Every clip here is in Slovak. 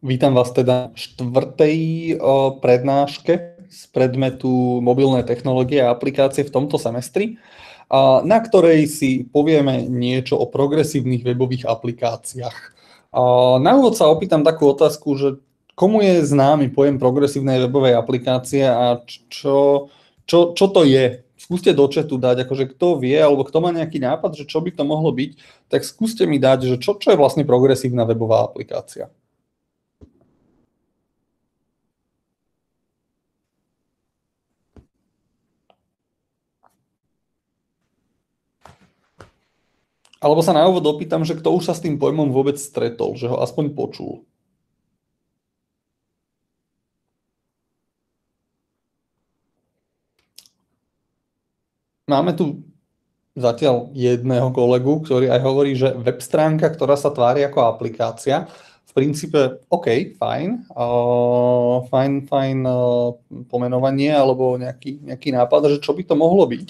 Vítam vás teda v štvrtej prednáške z predmetu mobilné technológie a aplikácie v tomto semestri, na ktorej si povieme niečo o progresívnych webových aplikáciách. Na úvod sa opýtam takú otázku, že komu je známy pojem progresívnej webovej aplikácie a čo, čo, čo to je? Skúste do chatu dať, akože kto vie, alebo kto má nejaký nápad, že čo by to mohlo byť, tak skúste mi dať, že čo, čo je vlastne progresívna webová aplikácia. Alebo sa na úvod opýtam, že kto už sa s tým pojmom vôbec stretol, že ho aspoň počul. Máme tu zatiaľ jedného kolegu, ktorý aj hovorí, že web stránka, ktorá sa tvári ako aplikácia, v princípe OK, fajn, uh, fajn, fajn uh, pomenovanie alebo nejaký, nejaký nápad, že čo by to mohlo byť.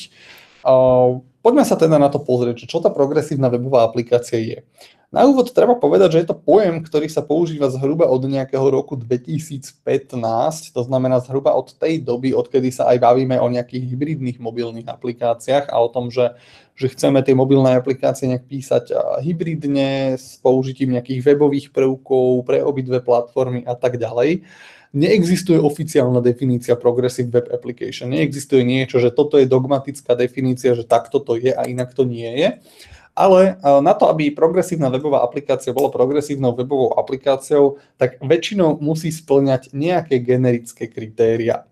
Uh, Poďme sa teda na to pozrieť, čo tá progresívna webová aplikácia je. Na úvod treba povedať, že je to pojem, ktorý sa používa zhruba od nejakého roku 2015, to znamená zhruba od tej doby, odkedy sa aj bavíme o nejakých hybridných mobilných aplikáciách a o tom, že, že chceme tie mobilné aplikácie nejak písať hybridne s použitím nejakých webových prvkov pre obidve platformy a tak ďalej neexistuje oficiálna definícia Progressive Web Application. Neexistuje niečo, že toto je dogmatická definícia, že takto to je a inak to nie je. Ale na to, aby progresívna webová aplikácia bola progresívnou webovou aplikáciou, tak väčšinou musí splňať nejaké generické kritéria.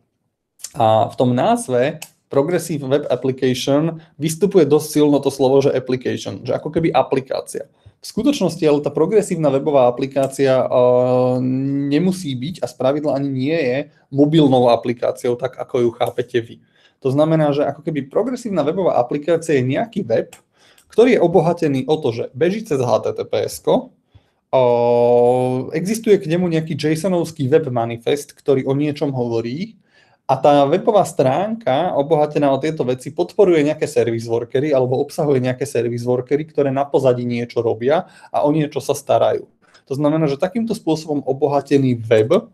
A v tom názve Progressive Web Application vystupuje dosť silno to slovo, že application, že ako keby aplikácia. V skutočnosti ale tá progresívna webová aplikácia uh, nemusí byť a spravidla ani nie je mobilnou aplikáciou, tak ako ju chápete vy. To znamená, že ako keby progresívna webová aplikácia je nejaký web, ktorý je obohatený o to, že beží cez HTTPS, uh, existuje k nemu nejaký JSONovský web manifest, ktorý o niečom hovorí, a tá webová stránka, obohatená o tieto veci, podporuje nejaké service workery alebo obsahuje nejaké service workery, ktoré na pozadí niečo robia a o niečo sa starajú. To znamená, že takýmto spôsobom obohatený web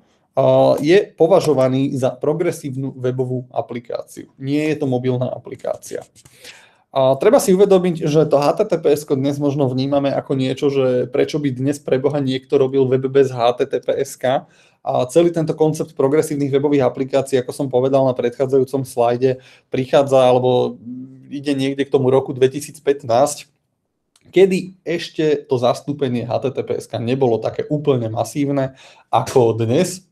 je považovaný za progresívnu webovú aplikáciu. Nie je to mobilná aplikácia. A treba si uvedomiť, že to HTTPS dnes možno vnímame ako niečo, že prečo by dnes pre Boha niekto robil web bez HTTPS. A celý tento koncept progresívnych webových aplikácií, ako som povedal na predchádzajúcom slajde, prichádza alebo ide niekde k tomu roku 2015, kedy ešte to zastúpenie HTTPS nebolo také úplne masívne ako dnes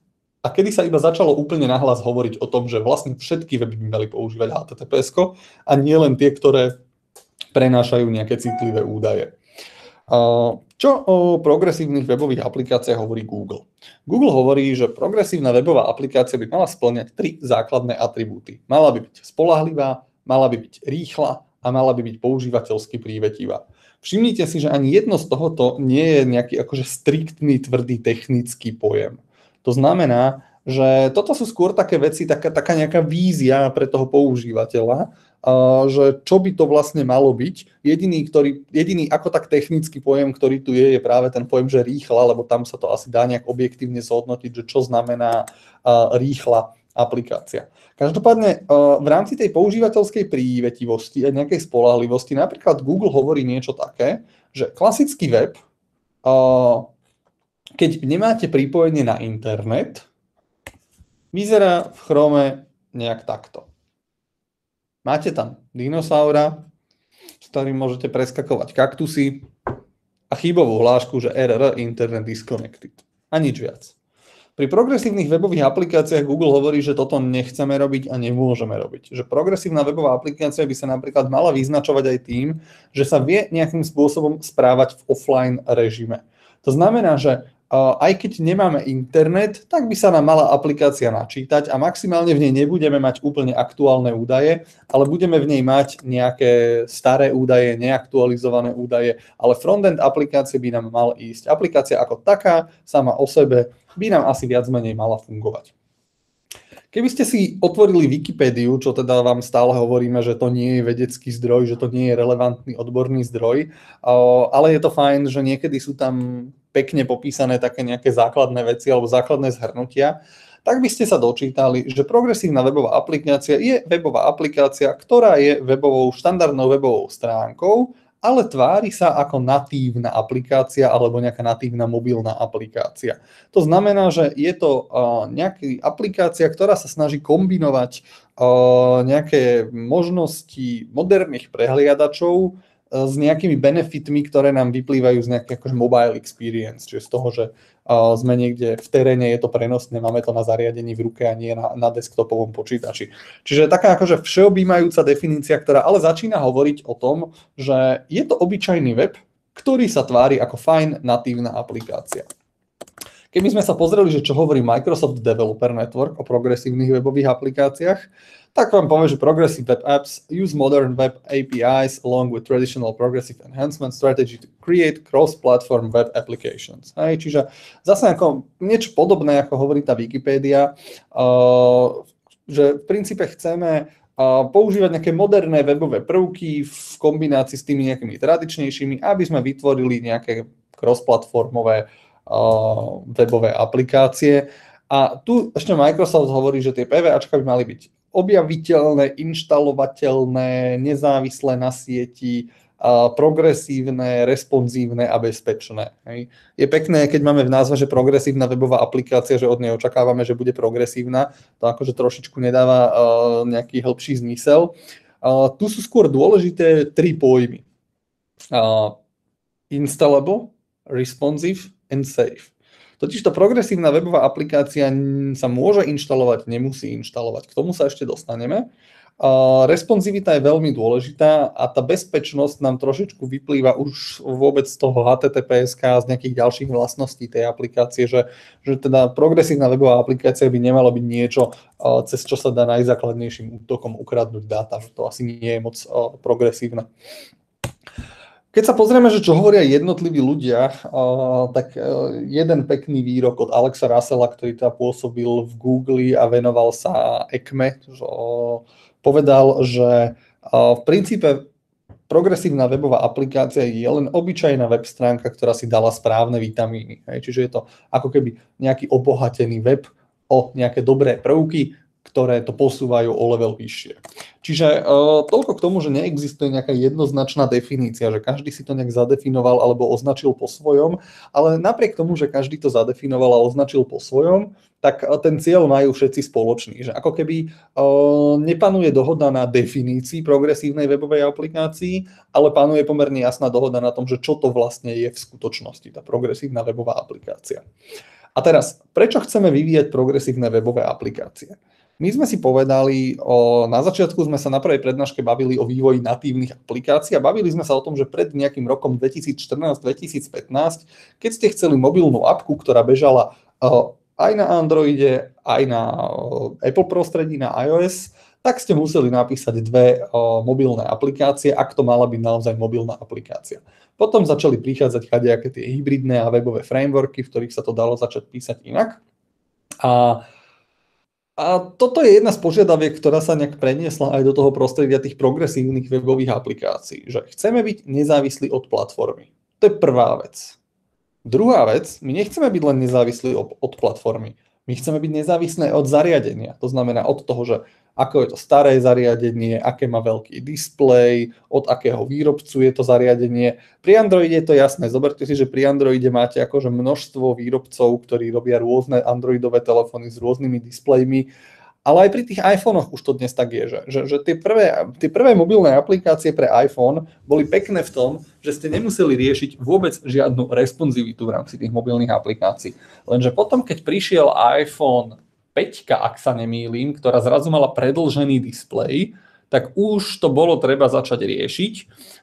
a kedy sa iba začalo úplne nahlas hovoriť o tom, že vlastne všetky weby by mali používať HTTPS a nie len tie, ktoré prenášajú nejaké citlivé údaje. Čo o progresívnych webových aplikáciách hovorí Google? Google hovorí, že progresívna webová aplikácia by mala splňať tri základné atribúty. Mala by byť spolahlivá, mala by byť rýchla a mala by byť používateľsky prívetivá. Všimnite si, že ani jedno z tohoto nie je nejaký akože striktný, tvrdý technický pojem. To znamená, že toto sú skôr také veci, taká, taká nejaká vízia pre toho používateľa, že čo by to vlastne malo byť. Jediný, ktorý, jediný ako tak technický pojem, ktorý tu je, je práve ten pojem, že rýchla, lebo tam sa to asi dá nejak objektívne zhodnotiť, že čo znamená rýchla aplikácia. Každopádne v rámci tej používateľskej prívetivosti a nejakej spolahlivosti napríklad Google hovorí niečo také, že klasický web keď nemáte pripojenie na internet, vyzerá v Chrome nejak takto. Máte tam dinosaura, s ktorým môžete preskakovať kaktusy a chybovú hlášku, že RR Internet Disconnected. A nič viac. Pri progresívnych webových aplikáciách Google hovorí, že toto nechceme robiť a nemôžeme robiť. Že progresívna webová aplikácia by sa napríklad mala vyznačovať aj tým, že sa vie nejakým spôsobom správať v offline režime. To znamená, že aj keď nemáme internet, tak by sa nám mala aplikácia načítať a maximálne v nej nebudeme mať úplne aktuálne údaje, ale budeme v nej mať nejaké staré údaje, neaktualizované údaje, ale frontend aplikácie by nám mal ísť. Aplikácia ako taká, sama o sebe, by nám asi viac menej mala fungovať. Keby ste si otvorili Wikipédiu, čo teda vám stále hovoríme, že to nie je vedecký zdroj, že to nie je relevantný odborný zdroj, ale je to fajn, že niekedy sú tam pekne popísané také nejaké základné veci alebo základné zhrnutia, tak by ste sa dočítali, že progresívna webová aplikácia je webová aplikácia, ktorá je webovou, štandardnou webovou stránkou, ale tvári sa ako natívna aplikácia alebo nejaká natívna mobilná aplikácia. To znamená, že je to uh, nejaká aplikácia, ktorá sa snaží kombinovať uh, nejaké možnosti moderných prehliadačov s nejakými benefitmi, ktoré nám vyplývajú z nejakého akože mobile experience, čiže z toho, že uh, sme niekde v teréne, je to prenosné, máme to na zariadení v ruke a nie na, na desktopovom počítači. Čiže taká akože všeobjímajúca definícia, ktorá ale začína hovoriť o tom, že je to obyčajný web, ktorý sa tvári ako fajn natívna aplikácia. Keby sme sa pozreli, že čo hovorí Microsoft Developer Network o progresívnych webových aplikáciách, tak vám poviem, že Progressive Web Apps use modern web APIs along with traditional progressive enhancement strategy to create cross-platform web applications. Hej, čiže zase ako niečo podobné, ako hovorí tá Wikipedia, uh, že v princípe chceme uh, používať nejaké moderné webové prvky v kombinácii s tými nejakými tradičnejšími, aby sme vytvorili nejaké cross-platformové webové aplikácie. A tu ešte Microsoft hovorí, že tie PVAčka by mali byť objaviteľné, inštalovateľné, nezávislé na sieti, progresívne, responsívne a bezpečné. Hej. Je pekné, keď máme v názve, že progresívna webová aplikácia, že od nej očakávame, že bude progresívna. To akože trošičku nedáva uh, nejaký hĺbší zmysel. Uh, tu sú skôr dôležité tri pojmy. Uh, installable, responsive and safe. Totižto progresívna webová aplikácia sa môže inštalovať, nemusí inštalovať. K tomu sa ešte dostaneme. Responsivita je veľmi dôležitá a tá bezpečnosť nám trošičku vyplýva už vôbec z toho HTTPS a z nejakých ďalších vlastností tej aplikácie, že, že teda progresívna webová aplikácia by nemala byť niečo, cez čo sa dá najzákladnejším útokom ukradnúť dáta, že to asi nie je moc progresívne. Keď sa pozrieme, že čo hovoria jednotliví ľudia, tak e, jeden pekný výrok od Alexa Russella, ktorý teda pôsobil v Google a venoval sa ECME, povedal, že v princípe progresívna webová aplikácia je len obyčajná web stránka, ktorá si dala správne vitamíny. Čiže je to ako keby nejaký obohatený web o nejaké dobré prvky, ktoré to posúvajú o level vyššie. Čiže uh, toľko k tomu, že neexistuje nejaká jednoznačná definícia, že každý si to nejak zadefinoval alebo označil po svojom, ale napriek tomu, že každý to zadefinoval a označil po svojom, tak ten cieľ majú všetci spoločný. Že ako keby uh, nepanuje dohoda na definícii progresívnej webovej aplikácii, ale panuje pomerne jasná dohoda na tom, že čo to vlastne je v skutočnosti, tá progresívna webová aplikácia. A teraz, prečo chceme vyvíjať progresívne webové aplikácie? My sme si povedali, o, na začiatku sme sa na prvej prednáške bavili o vývoji natívnych aplikácií a bavili sme sa o tom, že pred nejakým rokom 2014-2015, keď ste chceli mobilnú apku, ktorá bežala aj na Androide, aj na Apple prostredí, na iOS, tak ste museli napísať dve mobilné aplikácie, ak to mala byť naozaj mobilná aplikácia. Potom začali prichádzať kadejaké tie hybridné a webové frameworky, v ktorých sa to dalo začať písať inak. A a toto je jedna z požiadaviek, ktorá sa nejak preniesla aj do toho prostredia tých progresívnych webových aplikácií, že chceme byť nezávislí od platformy. To je prvá vec. Druhá vec, my nechceme byť len nezávislí od platformy. My chceme byť nezávislé od zariadenia. To znamená od toho, že ako je to staré zariadenie, aké má veľký displej, od akého výrobcu je to zariadenie. Pri Androide je to jasné. Zoberte si, že pri Androide máte akože množstvo výrobcov, ktorí robia rôzne Androidové telefóny s rôznymi displejmi. Ale aj pri tých iPhonech už to dnes tak je, že, že, že tie, prvé, tie prvé mobilné aplikácie pre iPhone boli pekné v tom, že ste nemuseli riešiť vôbec žiadnu responsivitu v rámci tých mobilných aplikácií. Lenže potom, keď prišiel iPhone 5, ak sa nemýlim, ktorá zrazu mala predlžený displej, tak už to bolo treba začať riešiť.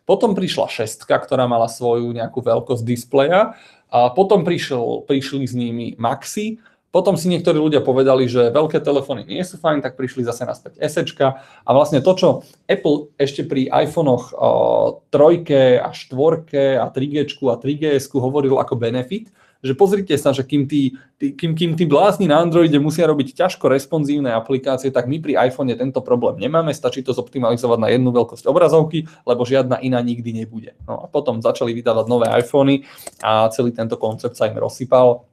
Potom prišla šestka, ktorá mala svoju nejakú veľkosť displeja a potom prišiel, prišli s nimi Maxi Potom si niektorí ľudia povedali, že veľké telefóny nie sú fajn, tak prišli zase naspäť SEčka a vlastne to, čo Apple ešte pri iPhonech trojke a štvorke a 3G a 3GS hovoril ako benefit, že pozrite sa, že kým tí, tí, kým, kým tí blázni na Androide musia robiť ťažko responsívne aplikácie, tak my pri iPhone tento problém nemáme, stačí to zoptimalizovať na jednu veľkosť obrazovky, lebo žiadna iná nikdy nebude. No a potom začali vydávať nové iPhony a celý tento koncept sa im rozsypal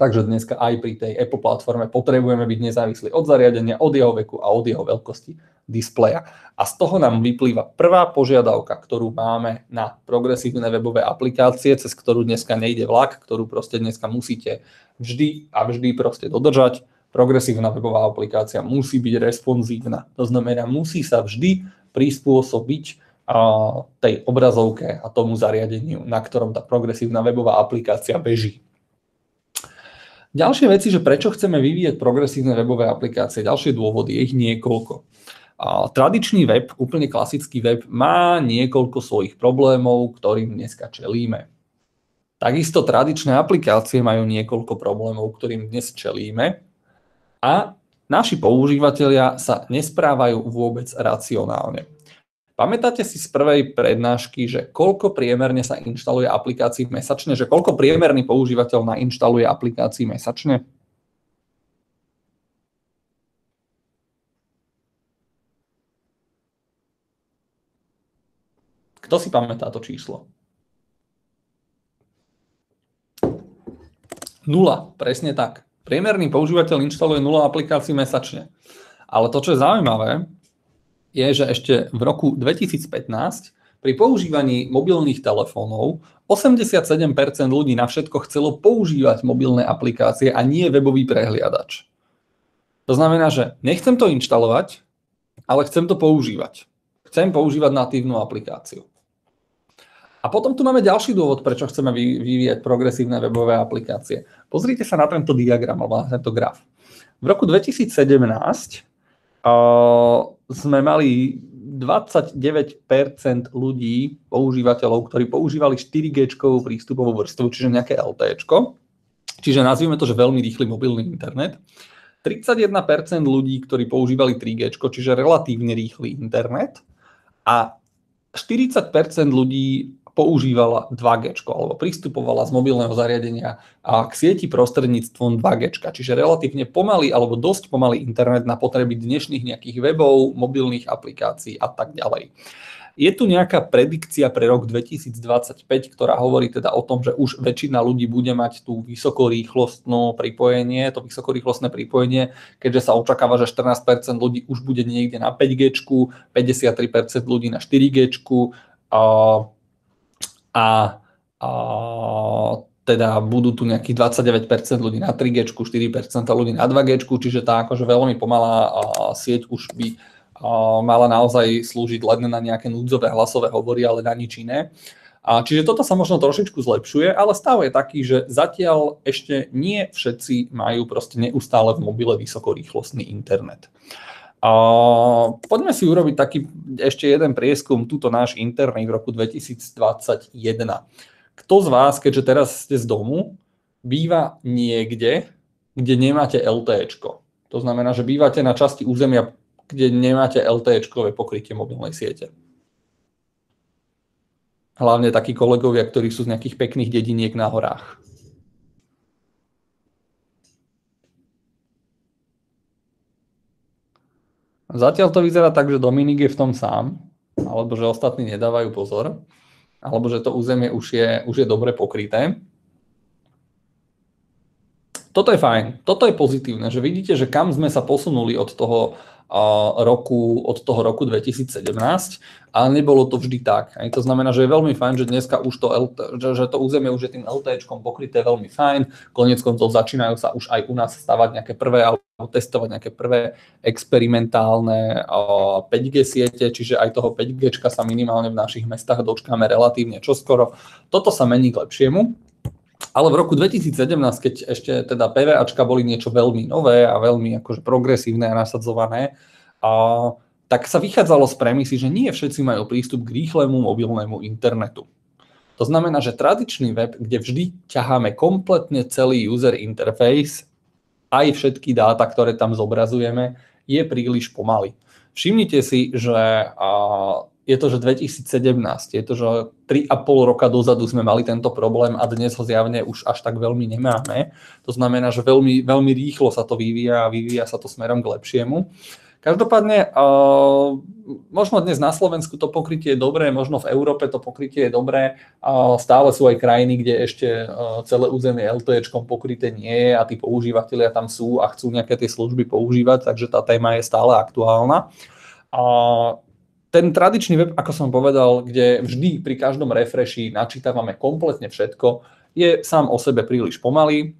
Takže dneska aj pri tej Apple platforme potrebujeme byť nezávislí od zariadenia, od jeho veku a od jeho veľkosti displeja. A z toho nám vyplýva prvá požiadavka, ktorú máme na progresívne webové aplikácie, cez ktorú dneska nejde vlak, ktorú proste dneska musíte vždy a vždy proste dodržať. Progresívna webová aplikácia musí byť responsívna. To znamená, musí sa vždy prispôsobiť tej obrazovke a tomu zariadeniu, na ktorom tá progresívna webová aplikácia beží. Ďalšie veci, že prečo chceme vyvíjať progresívne webové aplikácie, ďalšie dôvody, je ich niekoľko. A tradičný web, úplne klasický web, má niekoľko svojich problémov, ktorým dneska čelíme. Takisto tradičné aplikácie majú niekoľko problémov, ktorým dnes čelíme a naši používateľia sa nesprávajú vôbec racionálne. Pamätáte si z prvej prednášky, že koľko priemerne sa inštaluje aplikácií mesačne, že koľko priemerný používateľ nainštaluje aplikácií mesačne? Kto si pamätá to číslo? Nula, presne tak. Priemerný používateľ inštaluje nula aplikácií mesačne. Ale to, čo je zaujímavé, je, že ešte v roku 2015 pri používaní mobilných telefónov 87% ľudí na všetko chcelo používať mobilné aplikácie a nie webový prehliadač. To znamená, že nechcem to inštalovať, ale chcem to používať. Chcem používať natívnu aplikáciu. A potom tu máme ďalší dôvod, prečo chceme vyvíjať progresívne webové aplikácie. Pozrite sa na tento diagram alebo na tento graf. V roku 2017 sme mali 29% ľudí, používateľov, ktorí používali 4G prístupovú vrstvu, čiže nejaké LTE, čiže nazvime to, že veľmi rýchly mobilný internet. 31% ľudí, ktorí používali 3G, čiže relatívne rýchly internet a 40% ľudí používala 2G, alebo pristupovala z mobilného zariadenia k sieti prostredníctvom 2G, čiže relatívne pomalý alebo dosť pomalý internet na potreby dnešných nejakých webov, mobilných aplikácií a tak ďalej. Je tu nejaká predikcia pre rok 2025, ktorá hovorí teda o tom, že už väčšina ľudí bude mať tú vysokorýchlostné pripojenie, to vysokorýchlostné pripojenie, keďže sa očakáva, že 14% ľudí už bude niekde na 5G, 53% ľudí na 4G, a a, a teda budú tu nejakých 29% ľudí na 3G, 4% ľudí na 2G, čiže tá akože veľmi pomalá sieť už by mala naozaj slúžiť len na nejaké núdzové hlasové hovory, ale na nič iné. A čiže toto sa možno trošičku zlepšuje, ale stav je taký, že zatiaľ ešte nie všetci majú proste neustále v mobile vysokorýchlostný internet. A poďme si urobiť taký ešte jeden prieskum, túto náš interný v roku 2021. Kto z vás, keďže teraz ste z domu, býva niekde, kde nemáte LTE. To znamená, že bývate na časti územia, kde nemáte LTE pokrytie mobilnej siete. Hlavne takí kolegovia, ktorí sú z nejakých pekných dediniek na horách. Zatiaľ to vyzerá tak, že Dominik je v tom sám, alebo že ostatní nedávajú pozor, alebo že to územie už je, už je dobre pokryté. Toto je fajn, toto je pozitívne, že vidíte, že kam sme sa posunuli od toho roku, od toho roku 2017, ale nebolo to vždy tak. To znamená, že je veľmi fajn, že dneska už to, LT, že, to územie už je tým LTE pokryté veľmi fajn. Konec koncov začínajú sa už aj u nás stavať nejaké prvé alebo testovať nejaké prvé experimentálne 5G siete, čiže aj toho 5G sa minimálne v našich mestách dočkáme relatívne čoskoro. Toto sa mení k lepšiemu. Ale v roku 2017, keď ešte teda PVAčka boli niečo veľmi nové a veľmi akože progresívne a nasadzované, a, tak sa vychádzalo z premisy, že nie všetci majú prístup k rýchlemu mobilnému internetu. To znamená, že tradičný web, kde vždy ťaháme kompletne celý user interface, aj všetky dáta, ktoré tam zobrazujeme, je príliš pomaly. Všimnite si, že je to, že 2017, je to, že 3,5 roka dozadu sme mali tento problém a dnes ho zjavne už až tak veľmi nemáme. To znamená, že veľmi, veľmi rýchlo sa to vyvíja a vyvíja sa to smerom k lepšiemu. Každopádne, uh, možno dnes na Slovensku to pokrytie je dobré, možno v Európe to pokrytie je dobré. Stále sú aj krajiny, kde ešte uh, celé územie LTE pokryté nie je a tí používateľia tam sú a chcú nejaké tie služby používať, takže tá téma je stále aktuálna. Uh, ten tradičný web, ako som povedal, kde vždy pri každom refreshi načítavame kompletne všetko, je sám o sebe príliš pomalý.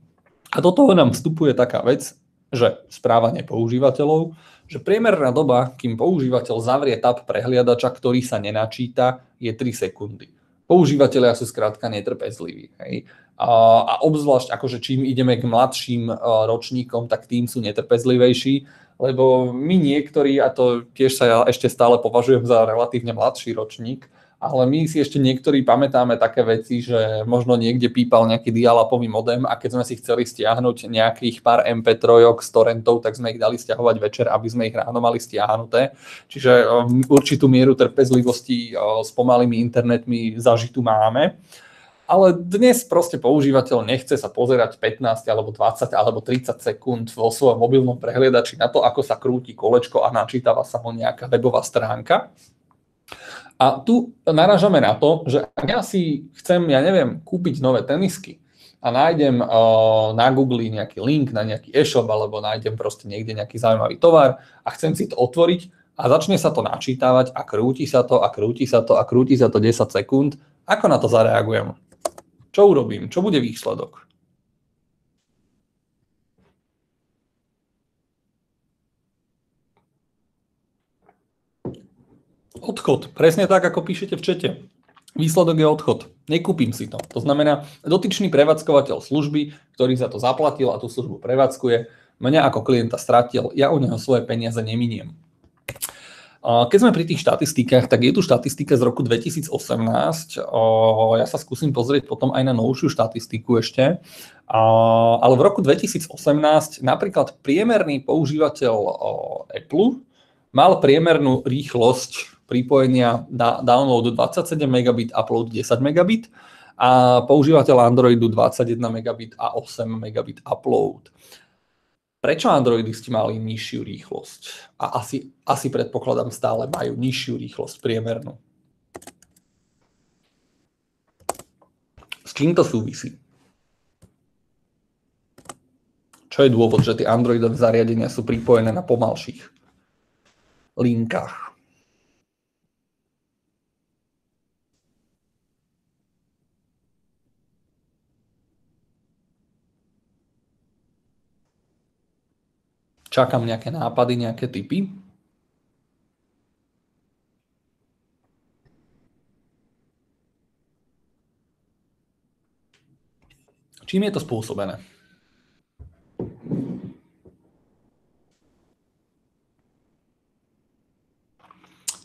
A do toho nám vstupuje taká vec, že správanie používateľov, že priemerná doba, kým používateľ zavrie tab prehliadača, ktorý sa nenačíta, je 3 sekundy. Používateľia sú skrátka netrpezliví. Hej. A, obzvlášť akože čím ideme k mladším ročníkom, tak tým sú netrpezlivejší, lebo my niektorí, a to tiež sa ja ešte stále považujem za relatívne mladší ročník, ale my si ešte niektorí pamätáme také veci, že možno niekde pípal nejaký dialapový modem a keď sme si chceli stiahnuť nejakých pár MP3 z torrentov, tak sme ich dali stiahovať večer, aby sme ich ráno mali stiahnuté. Čiže um, určitú mieru trpezlivosti uh, s pomalými internetmi zažitú máme. Ale dnes proste používateľ nechce sa pozerať 15 alebo 20 alebo 30 sekúnd vo svojom mobilnom prehliadači na to, ako sa krúti kolečko a načítava sa mu nejaká webová stránka. A tu narážame na to, že ak ja si chcem, ja neviem, kúpiť nové tenisky a nájdem uh, na Google nejaký link na nejaký e-shop alebo nájdem proste niekde nejaký zaujímavý tovar a chcem si to otvoriť a začne sa to načítavať a krúti sa to a krúti sa to a krúti sa to 10 sekúnd, ako na to zareagujem? Čo urobím? Čo bude výsledok? Odchod. Presne tak, ako píšete v čete. Výsledok je odchod. Nekúpim si to. To znamená, dotyčný prevádzkovateľ služby, ktorý za to zaplatil a tú službu prevádzkuje, mňa ako klienta stratil, ja u neho svoje peniaze neminiem. Keď sme pri tých štatistikách, tak je tu štatistika z roku 2018. Ja sa skúsim pozrieť potom aj na novšiu štatistiku ešte. Ale v roku 2018 napríklad priemerný používateľ Apple mal priemernú rýchlosť pripojenia na download 27 megabit, upload 10 megabit a používateľ Androidu 21 megabit a 8 megabit upload. Prečo Androidisti mali nižšiu rýchlosť? A asi, asi predpokladám stále majú nižšiu rýchlosť priemernú. S čím to súvisí? Čo je dôvod, že tie Androidové zariadenia sú pripojené na pomalších linkách? Čakám nejaké nápady, nejaké typy. Čím je to spôsobené?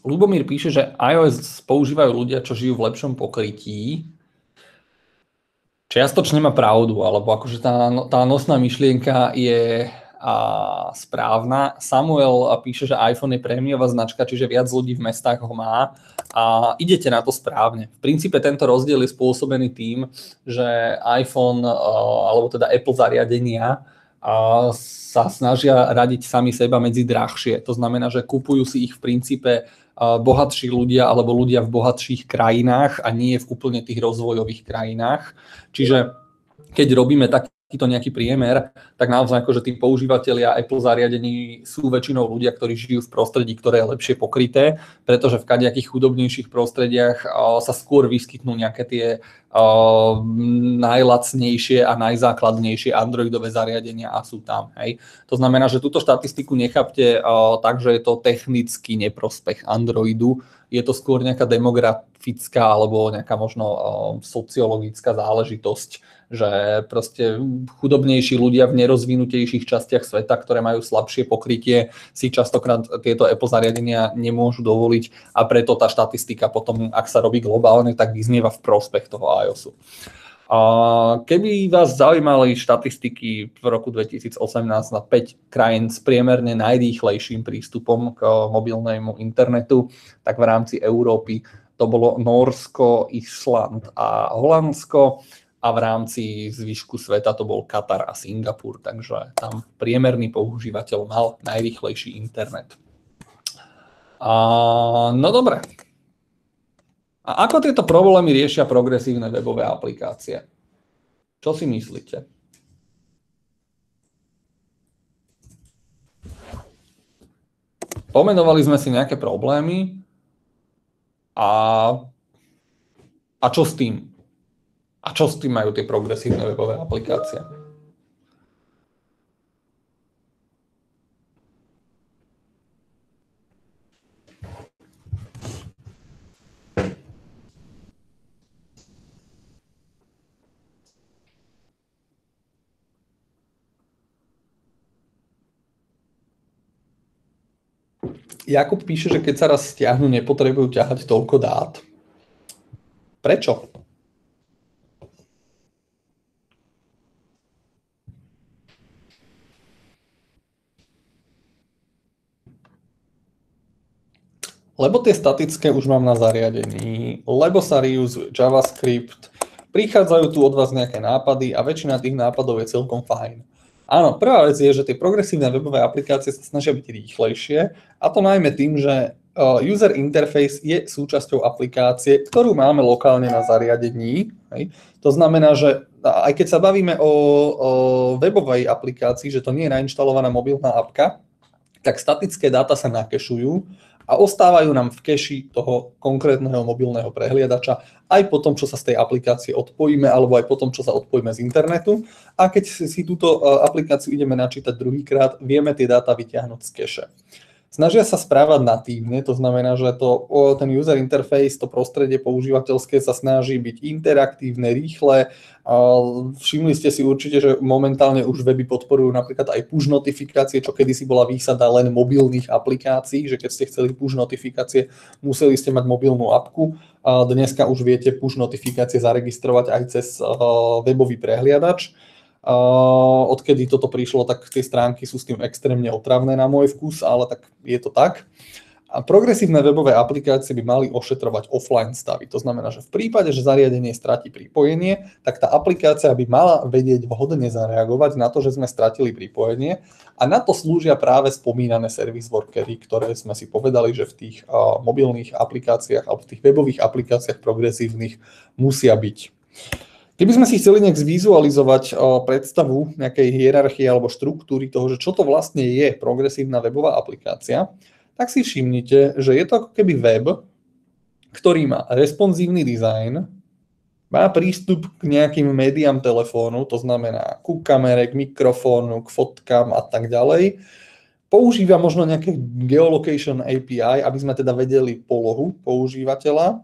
Lubomír píše, že iOS používajú ľudia, čo žijú v lepšom pokrytí. Čiastočne má pravdu, alebo akože tá, tá nosná myšlienka je a správna. Samuel píše, že iPhone je prémiová značka, čiže viac ľudí v mestách ho má a idete na to správne. V princípe tento rozdiel je spôsobený tým, že iPhone alebo teda Apple zariadenia sa snažia radiť sami seba medzi drahšie. To znamená, že kupujú si ich v princípe bohatší ľudia alebo ľudia v bohatších krajinách a nie v úplne tých rozvojových krajinách. Čiže keď robíme tak, takýto nejaký priemer, tak naozaj akože tí používateľia Apple zariadení sú väčšinou ľudia, ktorí žijú v prostredí, ktoré je lepšie pokryté, pretože v kadejakých chudobnejších prostrediach sa skôr vyskytnú nejaké tie najlacnejšie a najzákladnejšie Androidové zariadenia a sú tam. Hej. To znamená, že túto štatistiku nechápte tak, že je to technický neprospech Androidu, je to skôr nejaká demografická alebo nejaká možno sociologická záležitosť že proste chudobnejší ľudia v nerozvinutejších častiach sveta, ktoré majú slabšie pokrytie, si častokrát tieto Apple zariadenia nemôžu dovoliť a preto tá štatistika potom, ak sa robí globálne, tak vyznieva v prospech toho iOSu. A keby vás zaujímali štatistiky v roku 2018 na 5 krajín s priemerne najrýchlejším prístupom k mobilnému internetu, tak v rámci Európy to bolo Norsko, Island a Holandsko a v rámci zvyšku sveta to bol Katar a Singapur, takže tam priemerný používateľ mal najrýchlejší internet. A, no dobre, a ako tieto problémy riešia progresívne webové aplikácie? Čo si myslíte? Pomenovali sme si nejaké problémy a, a čo s tým? A čo s tým majú tie progresívne webové aplikácie? Jakub píše, že keď sa raz stiahnu, nepotrebujú ťahať toľko dát. Prečo? Lebo tie statické už mám na zariadení, lebo sa reuse JavaScript, prichádzajú tu od vás nejaké nápady a väčšina tých nápadov je celkom fajn. Áno, prvá vec je, že tie progresívne webové aplikácie sa snažia byť rýchlejšie a to najmä tým, že uh, user interface je súčasťou aplikácie, ktorú máme lokálne na zariadení. Hej. To znamená, že aj keď sa bavíme o, o webovej aplikácii, že to nie je nainštalovaná mobilná apka, tak statické dáta sa nakešujú a ostávajú nám v keši toho konkrétneho mobilného prehliadača aj po tom, čo sa z tej aplikácie odpojíme, alebo aj po tom, čo sa odpojíme z internetu. A keď si túto e, aplikáciu ideme načítať druhýkrát, vieme tie dáta vyťahnuť z keše. Snažia sa správať natívne, to znamená, že to, ten user interface, to prostredie používateľské sa snaží byť interaktívne, rýchle. Všimli ste si určite, že momentálne už weby podporujú napríklad aj push notifikácie, čo kedysi bola výsada len mobilných aplikácií, že keď ste chceli push notifikácie, museli ste mať mobilnú apku. Dneska už viete push notifikácie zaregistrovať aj cez webový prehliadač odkedy toto prišlo, tak tie stránky sú s tým extrémne otravné na môj vkus, ale tak je to tak. A progresívne webové aplikácie by mali ošetrovať offline stavy. To znamená, že v prípade, že zariadenie stratí pripojenie, tak tá aplikácia by mala vedieť vhodne zareagovať na to, že sme stratili pripojenie. A na to slúžia práve spomínané service workery, ktoré sme si povedali, že v tých mobilných aplikáciách alebo v tých webových aplikáciách progresívnych musia byť. Keby sme si chceli nejak zvizualizovať predstavu nejakej hierarchie alebo štruktúry toho, že čo to vlastne je progresívna webová aplikácia, tak si všimnite, že je to ako keby web, ktorý má responsívny dizajn, má prístup k nejakým médiám telefónu, to znamená ku kamere, k mikrofónu, k fotkám a tak ďalej. Používa možno nejaké geolocation API, aby sme teda vedeli polohu používateľa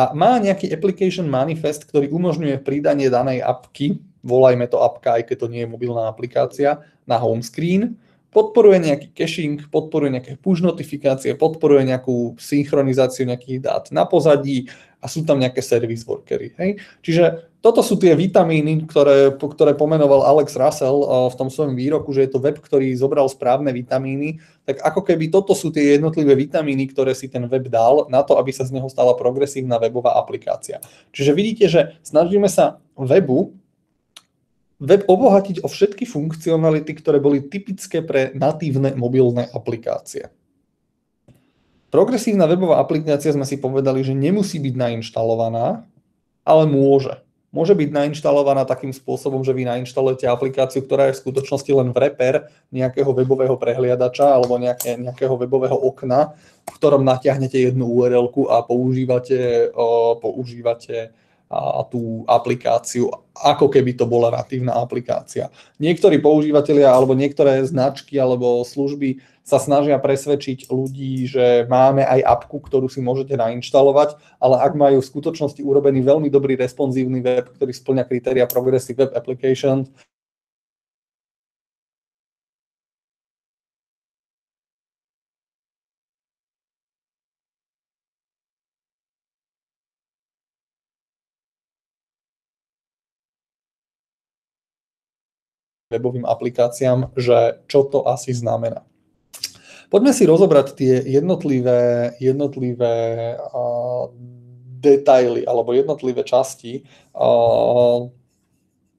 a má nejaký application manifest, ktorý umožňuje pridanie danej apky, volajme to apka, aj keď to nie je mobilná aplikácia, na home screen, podporuje nejaký caching, podporuje nejaké push notifikácie, podporuje nejakú synchronizáciu nejakých dát na pozadí a sú tam nejaké service workery. Hej? Čiže toto sú tie vitamíny, ktoré, ktoré pomenoval Alex Russell eh, v tom svojom výroku, že je to web, ktorý zobral správne vitamíny, tak ako keby toto sú tie jednotlivé vitamíny, ktoré si ten web dal na to, aby sa z neho stala progresívna webová aplikácia. Čiže vidíte, že snažíme sa webu web obohatiť o všetky funkcionality, ktoré boli typické pre natívne mobilné aplikácie. Progresívna webová aplikácia sme si povedali, že nemusí byť nainštalovaná, ale môže môže byť nainštalovaná takým spôsobom, že vy nainštalujete aplikáciu, ktorá je v skutočnosti len wrapper nejakého webového prehliadača alebo nejaké, nejakého webového okna, v ktorom natiahnete jednu URL a používate, uh, používate a tú aplikáciu, ako keby to bola natívna aplikácia. Niektorí používateľia alebo niektoré značky alebo služby sa snažia presvedčiť ľudí, že máme aj apku, ktorú si môžete nainštalovať, ale ak majú v skutočnosti urobený veľmi dobrý responsívny web, ktorý splňa kritéria Progressive Web Application, webovým aplikáciám, že čo to asi znamená. Poďme si rozobrať tie jednotlivé, jednotlivé uh, detaily alebo jednotlivé časti, uh,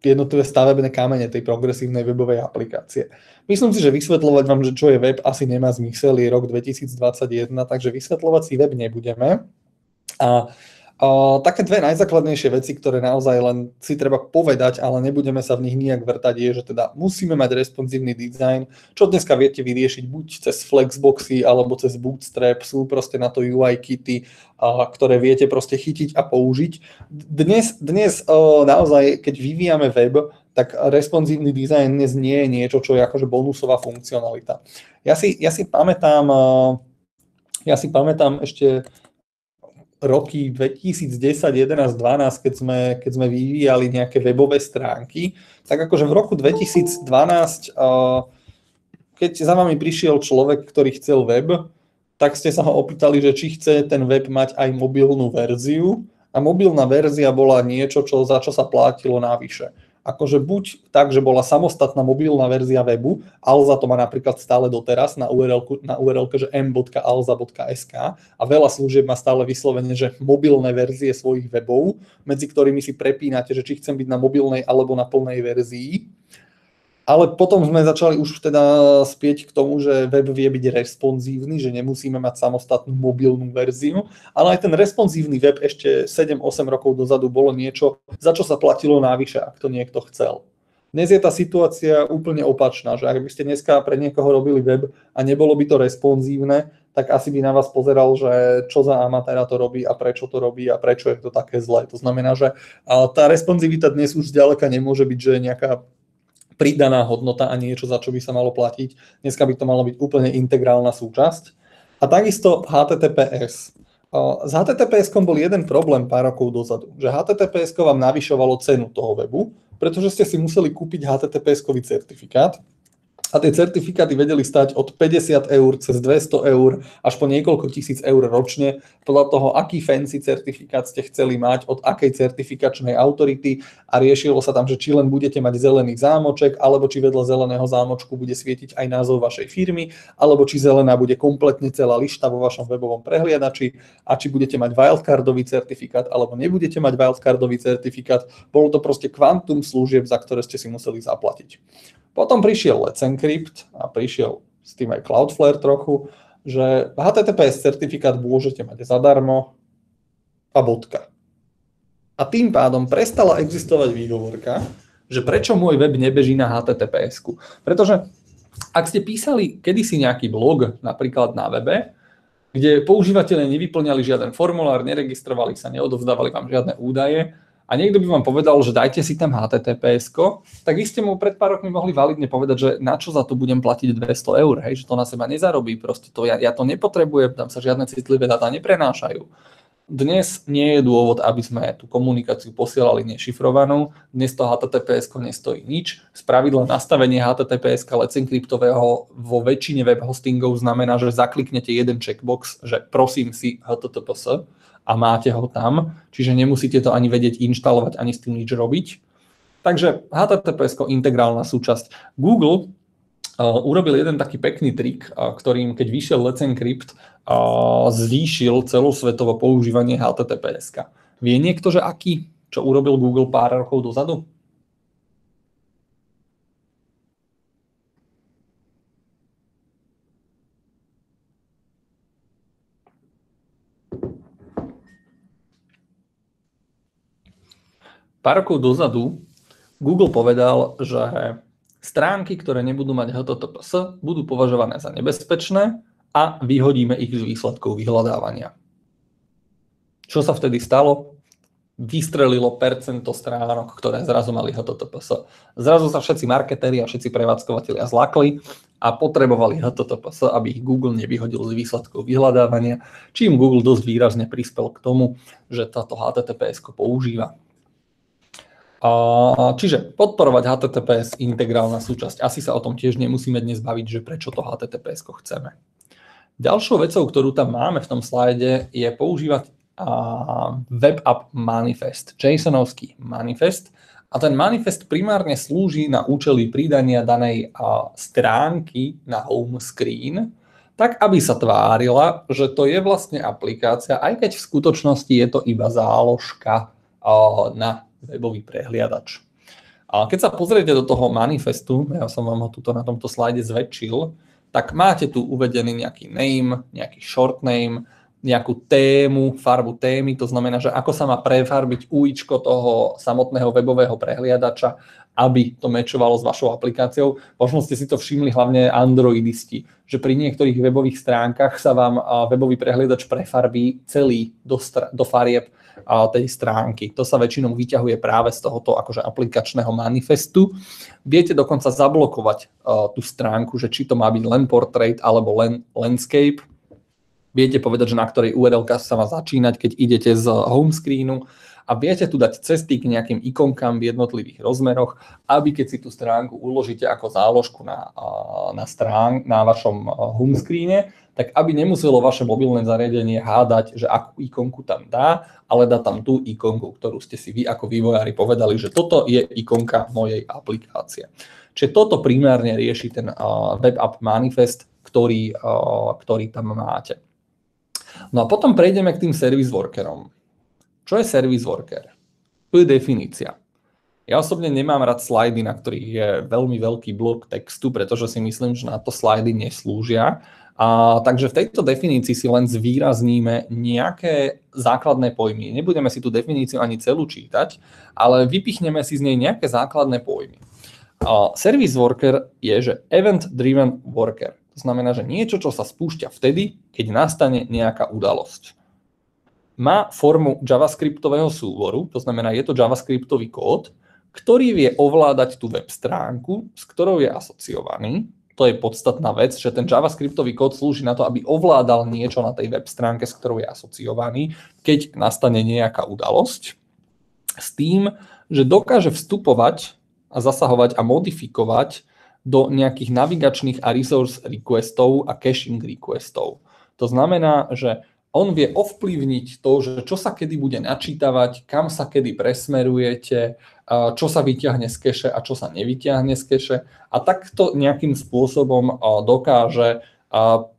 jednotlivé stavebné kamene tej progresívnej webovej aplikácie. Myslím si, že vysvetľovať vám, že čo je web, asi nemá zmysel, je rok 2021, takže vysvetľovať si web nebudeme. A Uh, také dve najzákladnejšie veci, ktoré naozaj len si treba povedať, ale nebudeme sa v nich nijak vrtať, je, že teda musíme mať responsívny design, čo dneska viete vyriešiť buď cez Flexboxy alebo cez Bootstrap, sú proste na to UI kity, ktoré viete proste chytiť a použiť. Dnes, dnes naozaj, keď vyvíjame web, tak responsívny design dnes nie je niečo, čo je akože bonusová funkcionalita. Ja si, ja si pamätám, ja si pamätám ešte roky 2010, 11, 12, keď sme, keď sme vyvíjali nejaké webové stránky, tak akože v roku 2012, keď za vami prišiel človek, ktorý chcel web, tak ste sa ho opýtali, že či chce ten web mať aj mobilnú verziu a mobilná verzia bola niečo, čo, za čo sa platilo navyše akože buď tak, že bola samostatná mobilná verzia webu, Alza to má napríklad stále doteraz na URL, na URL že m.alza.sk a veľa služieb má stále vyslovene, že mobilné verzie svojich webov, medzi ktorými si prepínate, že či chcem byť na mobilnej alebo na plnej verzii ale potom sme začali už teda spieť k tomu, že web vie byť responsívny, že nemusíme mať samostatnú mobilnú verziu, ale aj ten responsívny web ešte 7-8 rokov dozadu bolo niečo, za čo sa platilo návyše, ak to niekto chcel. Dnes je tá situácia úplne opačná, že ak by ste dneska pre niekoho robili web a nebolo by to responsívne, tak asi by na vás pozeral, že čo za amatéra to robí a prečo to robí a prečo je to také zlé. To znamená, že tá responsivita dnes už zďaleka nemôže byť, že nejaká pridaná hodnota a niečo, za čo by sa malo platiť. Dneska by to malo byť úplne integrálna súčasť. A takisto HTTPS. S HTTPS bol jeden problém pár rokov dozadu, že HTTPS vám navyšovalo cenu toho webu, pretože ste si museli kúpiť HTTPS-kový certifikát, a tie certifikáty vedeli stať od 50 eur cez 200 eur až po niekoľko tisíc eur ročne, podľa toho, aký fancy certifikát ste chceli mať, od akej certifikačnej autority a riešilo sa tam, že či len budete mať zelený zámoček, alebo či vedľa zeleného zámočku bude svietiť aj názov vašej firmy, alebo či zelená bude kompletne celá lišta vo vašom webovom prehliadači a či budete mať wildcardový certifikát, alebo nebudete mať wildcardový certifikát. Bolo to proste kvantum služieb, za ktoré ste si museli zaplatiť. Potom prišiel Let's Encrypt a prišiel s tým aj Cloudflare trochu, že HTTPS certifikát môžete mať zadarmo a bodka. A tým pádom prestala existovať výhovorka, že prečo môj web nebeží na https. Pretože ak ste písali kedysi nejaký blog, napríklad na webe, kde používateľe nevyplňali žiaden formulár, neregistrovali sa, neodovzdávali vám žiadne údaje, a niekto by vám povedal, že dajte si tam https tak vy ste mu pred pár rokmi mohli validne povedať, že na čo za to budem platiť 200 eur, hej, že to na seba nezarobí, proste to ja, ja to nepotrebujem, tam sa žiadne citlivé dáta neprenášajú. Dnes nie je dôvod, aby sme tú komunikáciu posielali nešifrovanú. Dnes to HTTPS nestojí nič. Z pravidla nastavenie HTTPS Let's Encryptového vo väčšine web hostingov znamená, že zakliknete jeden checkbox, že prosím si HTTPS a máte ho tam, čiže nemusíte to ani vedieť inštalovať, ani s tým nič robiť. Takže HTTPS integrálna súčasť. Google uh, urobil jeden taký pekný trik, uh, ktorým keď vyšiel Let's Encrypt, uh, zvýšil celosvetovo používanie HTTPS. Vie niekto, že aký, čo urobil Google pár rokov dozadu? Pár rokov dozadu Google povedal, že stránky, ktoré nebudú mať HTTPS, budú považované za nebezpečné a vyhodíme ich z výsledkov vyhľadávania. Čo sa vtedy stalo? Vystrelilo percento stránok, ktoré zrazu mali HTTPS. Zrazu sa všetci marketéri a všetci prevádzkovateľia zlakli a potrebovali HTTPS, aby ich Google nevyhodil z výsledkov vyhľadávania, čím Google dosť výrazne prispel k tomu, že táto HTTPS používa. Čiže podporovať HTTPS integrálna súčasť. Asi sa o tom tiež nemusíme dnes baviť, že prečo to HTTPS chceme. Ďalšou vecou, ktorú tam máme v tom slajde, je používať web app manifest, JSONovský manifest A ten manifest primárne slúži na účely pridania danej stránky na home screen, tak aby sa tvárila, že to je vlastne aplikácia, aj keď v skutočnosti je to iba záložka na webový prehliadač. A keď sa pozriete do toho manifestu, ja som vám ho tuto na tomto slajde zväčšil, tak máte tu uvedený nejaký name, nejaký short name, nejakú tému, farbu témy, to znamená, že ako sa má prefarbiť UIčko toho samotného webového prehliadača, aby to mečovalo s vašou aplikáciou. Možno ste si to všimli hlavne androidisti, že pri niektorých webových stránkach sa vám webový prehliadač prefarbí celý do, do farieb tej stránky. To sa väčšinou vyťahuje práve z tohoto akože aplikačného manifestu. Viete dokonca zablokovať tú stránku, že či to má byť len portrait alebo len landscape, viete povedať, že na ktorej URL sa má začínať, keď idete z home screenu a viete tu dať cesty k nejakým ikonkám v jednotlivých rozmeroch, aby keď si tú stránku uložíte ako záložku na, na, strán, na vašom home screene, tak aby nemuselo vaše mobilné zariadenie hádať, že akú ikonku tam dá, ale dá tam tú ikonku, ktorú ste si vy ako vývojári povedali, že toto je ikonka mojej aplikácie. Čiže toto primárne rieši ten web app manifest, ktorý, ktorý tam máte. No a potom prejdeme k tým service workerom. Čo je service worker? Tu je definícia. Ja osobne nemám rád slajdy, na ktorých je veľmi veľký blok textu, pretože si myslím, že na to slajdy neslúžia. A, takže v tejto definícii si len zvýrazníme nejaké základné pojmy. Nebudeme si tú definíciu ani celú čítať, ale vypichneme si z nej nejaké základné pojmy. A service worker je, že event-driven worker. To znamená, že niečo, čo sa spúšťa vtedy, keď nastane nejaká udalosť. Má formu javascriptového súboru, to znamená, je to javascriptový kód, ktorý vie ovládať tú web stránku, s ktorou je asociovaný. To je podstatná vec, že ten javascriptový kód slúži na to, aby ovládal niečo na tej web stránke, s ktorou je asociovaný, keď nastane nejaká udalosť. S tým, že dokáže vstupovať a zasahovať a modifikovať do nejakých navigačných a resource requestov a caching requestov. To znamená, že on vie ovplyvniť to, že čo sa kedy bude načítavať, kam sa kedy presmerujete, čo sa vyťahne z keše a čo sa nevyťahne z keše a takto nejakým spôsobom dokáže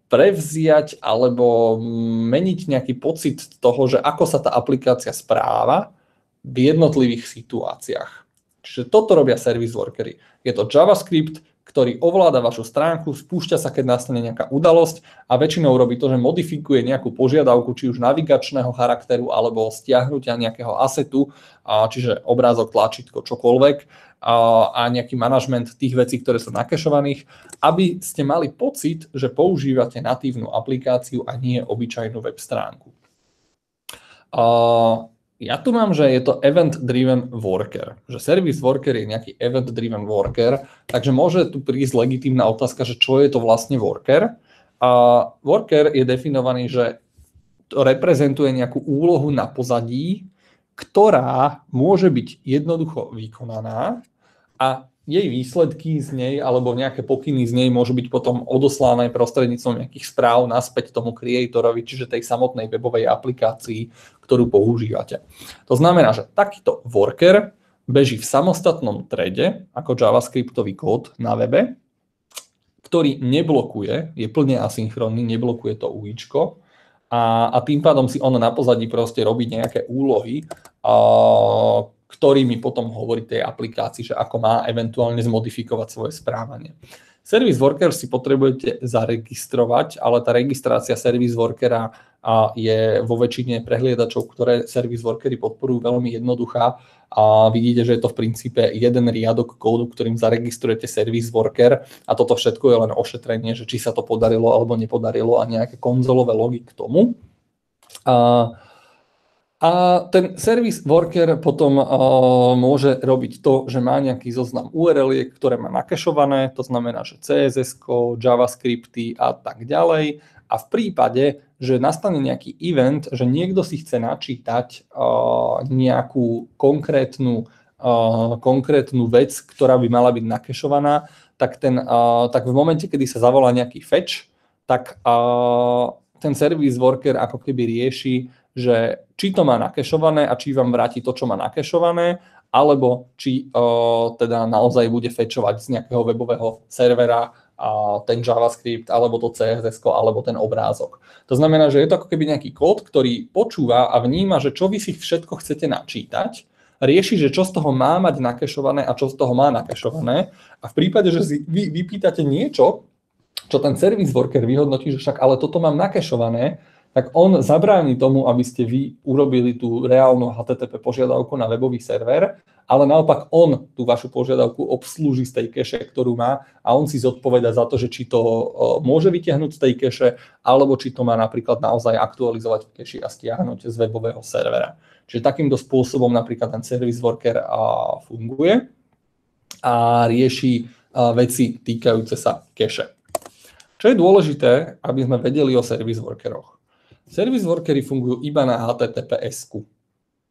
prevziať alebo meniť nejaký pocit toho, že ako sa tá aplikácia správa v jednotlivých situáciách. Čiže toto robia service workery. Je to JavaScript, ktorý ovláda vašu stránku, spúšťa sa, keď nastane nejaká udalosť a väčšinou robí to, že modifikuje nejakú požiadavku, či už navigačného charakteru alebo stiahnutia nejakého asetu, čiže obrázok, tlačítko, čokoľvek a nejaký manažment tých vecí, ktoré sú nakešovaných, aby ste mali pocit, že používate natívnu aplikáciu a nie obyčajnú web stránku. Ja tu mám, že je to event-driven worker. Že service worker je nejaký event-driven worker, takže môže tu prísť legitímna otázka, že čo je to vlastne worker. A worker je definovaný, že to reprezentuje nejakú úlohu na pozadí, ktorá môže byť jednoducho vykonaná a jej výsledky z nej alebo nejaké pokyny z nej môžu byť potom odoslané prostredníctvom nejakých správ naspäť tomu creatorovi, čiže tej samotnej webovej aplikácii, ktorú používate. To znamená, že takýto worker beží v samostatnom trede ako javascriptový kód na webe, ktorý neblokuje, je plne asynchronný, neblokuje to UIčko a, a tým pádom si on na pozadí proste robí nejaké úlohy, a, ktorými potom hovorí tej aplikácii, že ako má eventuálne zmodifikovať svoje správanie. Service worker si potrebujete zaregistrovať, ale tá registrácia service workera je vo väčšine prehliadačov, ktoré service workery podporujú veľmi jednoduchá a vidíte, že je to v princípe jeden riadok kódu, ktorým zaregistrujete service worker a toto všetko je len ošetrenie, že či sa to podarilo alebo nepodarilo a nejaké konzolové logy k tomu. A a ten service worker potom uh, môže robiť to, že má nejaký zoznam url ktoré má nakešované, to znamená, že CSS, JavaScripty a tak ďalej. A v prípade, že nastane nejaký event, že niekto si chce načítať uh, nejakú konkrétnu, uh, konkrétnu vec, ktorá by mala byť nakešovaná, tak, ten, tak v momente, kedy sa zavolá nejaký fetch, tak ten service worker ako keby rieši, že či to má nakešované a či vám vráti to, čo má nakešované alebo či uh, teda naozaj bude fetchovať z nejakého webového servera a ten JavaScript, alebo to CSS, alebo ten obrázok. To znamená, že je to ako keby nejaký kód, ktorý počúva a vníma, že čo vy si všetko chcete načítať, rieši, že čo z toho má mať nakešované a čo z toho má nakešované. A v prípade, že si vy vypýtate niečo, čo ten service worker vyhodnotí, že však ale toto mám nakešované, tak on zabráni tomu, aby ste vy urobili tú reálnu HTTP požiadavku na webový server, ale naopak on tú vašu požiadavku obslúži z tej keše, ktorú má a on si zodpoveda za to, že či to môže vytiahnuť z tej keše, alebo či to má napríklad naozaj aktualizovať v keši a stiahnuť z webového servera. Čiže takýmto spôsobom napríklad ten service worker funguje a rieši veci týkajúce sa keše. Čo je dôležité, aby sme vedeli o service workeroch? Service workery fungujú iba na HTTPS.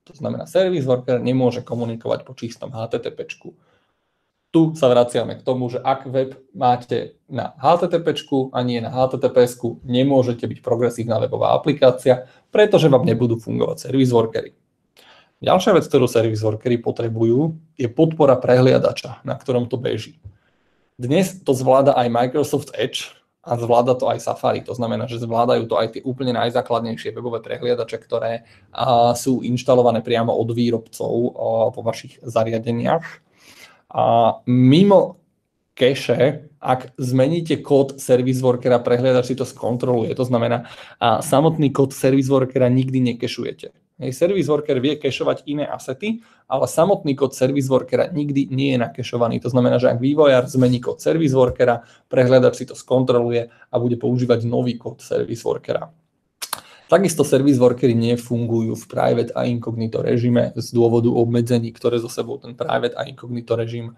To znamená, service worker nemôže komunikovať po čistom HTTP. Tu sa vraciame k tomu, že ak web máte na HTTP a nie na HTTPS, nemôžete byť progresívna webová aplikácia, pretože vám nebudú fungovať service workery. Ďalšia vec, ktorú service workery potrebujú, je podpora prehliadača, na ktorom to beží. Dnes to zvláda aj Microsoft Edge, a zvláda to aj Safari. To znamená, že zvládajú to aj tie úplne najzákladnejšie webové prehliadače, ktoré a, sú inštalované priamo od výrobcov a, vo vašich zariadeniach. A mimo cache, ak zmeníte kód service workera, prehliadač si to skontroluje. To znamená, a samotný kód service workera nikdy nekešujete. Hej, service worker vie kešovať iné asety, ale samotný kód service workera nikdy nie je nakešovaný. To znamená, že ak vývojár zmení kód service workera, prehľadač si to skontroluje a bude používať nový kód service workera. Takisto service workery nefungujú v private a incognito režime z dôvodu obmedzení, ktoré zo sebou ten private a incognito režim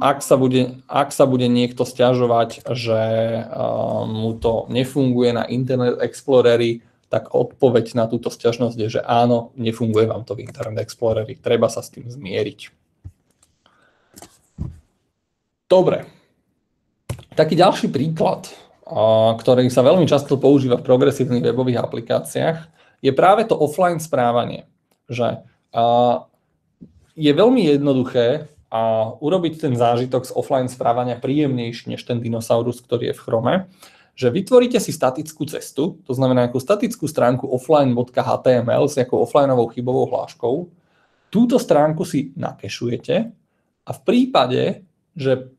ak sa bude, ak sa bude niekto stiažovať, že uh, mu to nefunguje na Internet Exploreri, tak odpoveď na túto stiažnosť je, že áno, nefunguje vám to v Internet Exploreri. Treba sa s tým zmieriť. Dobre. Taký ďalší príklad, ktorý sa veľmi často používa v progresívnych webových aplikáciách, je práve to offline správanie. Že je veľmi jednoduché a urobiť ten zážitok z offline správania príjemnejší než ten dinosaurus, ktorý je v Chrome, že vytvoríte si statickú cestu, to znamená nejakú statickú stránku offline.html s nejakou offlineovou chybovou hláškou. Túto stránku si nakešujete a v prípade, že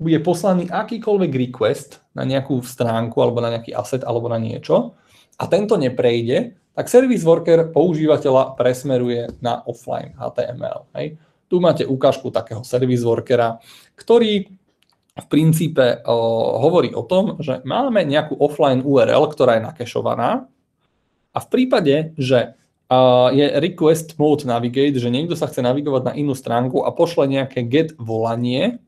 bude poslaný akýkoľvek request na nejakú stránku alebo na nejaký asset alebo na niečo a tento neprejde, tak service worker používateľa presmeruje na offline HTML. Hej. Tu máte ukážku takého service workera, ktorý v princípe uh, hovorí o tom, že máme nejakú offline URL, ktorá je nakešovaná a v prípade, že uh, je request mode navigate, že niekto sa chce navigovať na inú stránku a pošle nejaké get volanie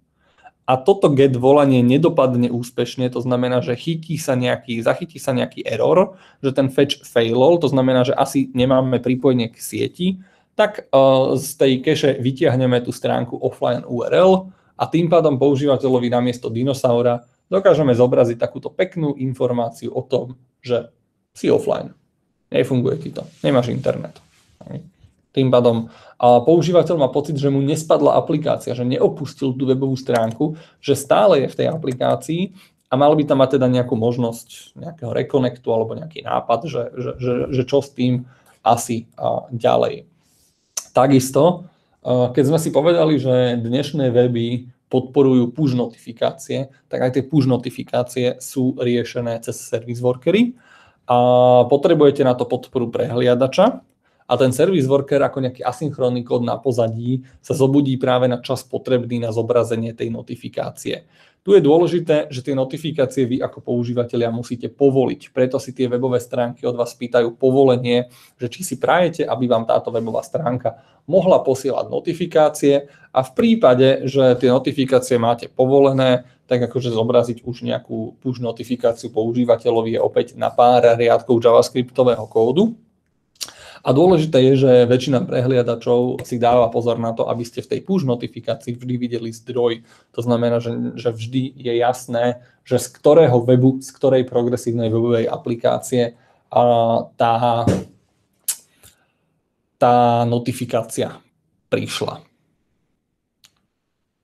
a toto get volanie nedopadne úspešne, to znamená, že chytí sa nejaký, zachytí sa nejaký error, že ten fetch failol, to znamená, že asi nemáme pripojenie k sieti, tak z tej keše vytiahneme tú stránku offline URL a tým pádom používateľovi namiesto dinosaura dokážeme zobraziť takúto peknú informáciu o tom, že si offline. Nefunguje ti to, nemáš internet. Tým pádom používateľ má pocit, že mu nespadla aplikácia, že neopustil tú webovú stránku, že stále je v tej aplikácii a mal by tam mať teda nejakú možnosť nejakého rekonektu alebo nejaký nápad, že, že, že, že čo s tým asi ďalej. Takisto, keď sme si povedali, že dnešné weby podporujú push notifikácie, tak aj tie push notifikácie sú riešené cez service workery a potrebujete na to podporu prehliadača a ten service worker ako nejaký asynchronný kód na pozadí sa zobudí práve na čas potrebný na zobrazenie tej notifikácie. Tu je dôležité, že tie notifikácie vy ako používateľia musíte povoliť. Preto si tie webové stránky od vás pýtajú povolenie, že či si prajete, aby vám táto webová stránka mohla posielať notifikácie a v prípade, že tie notifikácie máte povolené, tak akože zobraziť už nejakú push notifikáciu používateľovi je opäť na pár riadkov javascriptového kódu. A dôležité je, že väčšina prehliadačov si dáva pozor na to, aby ste v tej push notifikácii vždy videli zdroj. To znamená, že, že vždy je jasné, že z ktorého webu, z ktorej progresívnej webovej aplikácie a tá, tá notifikácia prišla.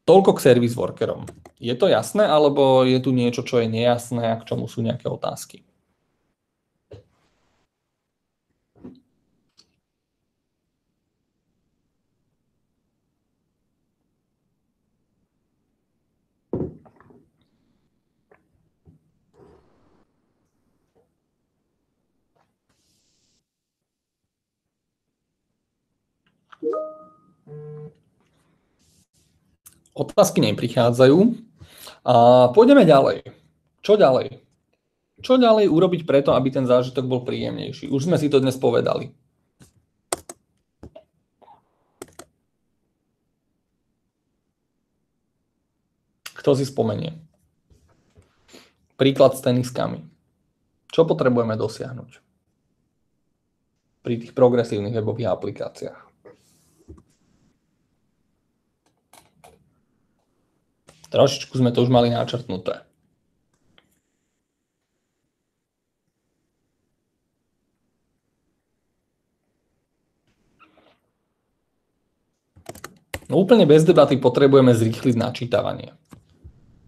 Toľko k service workerom. Je to jasné, alebo je tu niečo, čo je nejasné a k čomu sú nejaké otázky? Otázky neprichádzajú. A pôjdeme ďalej. Čo ďalej? Čo ďalej urobiť preto, aby ten zážitok bol príjemnejší? Už sme si to dnes povedali. Kto si spomenie? Príklad s teniskami. Čo potrebujeme dosiahnuť pri tých progresívnych webových aplikáciách? Trošičku sme to už mali načrtnuté. No úplne bez debaty potrebujeme zrýchliť načítavanie.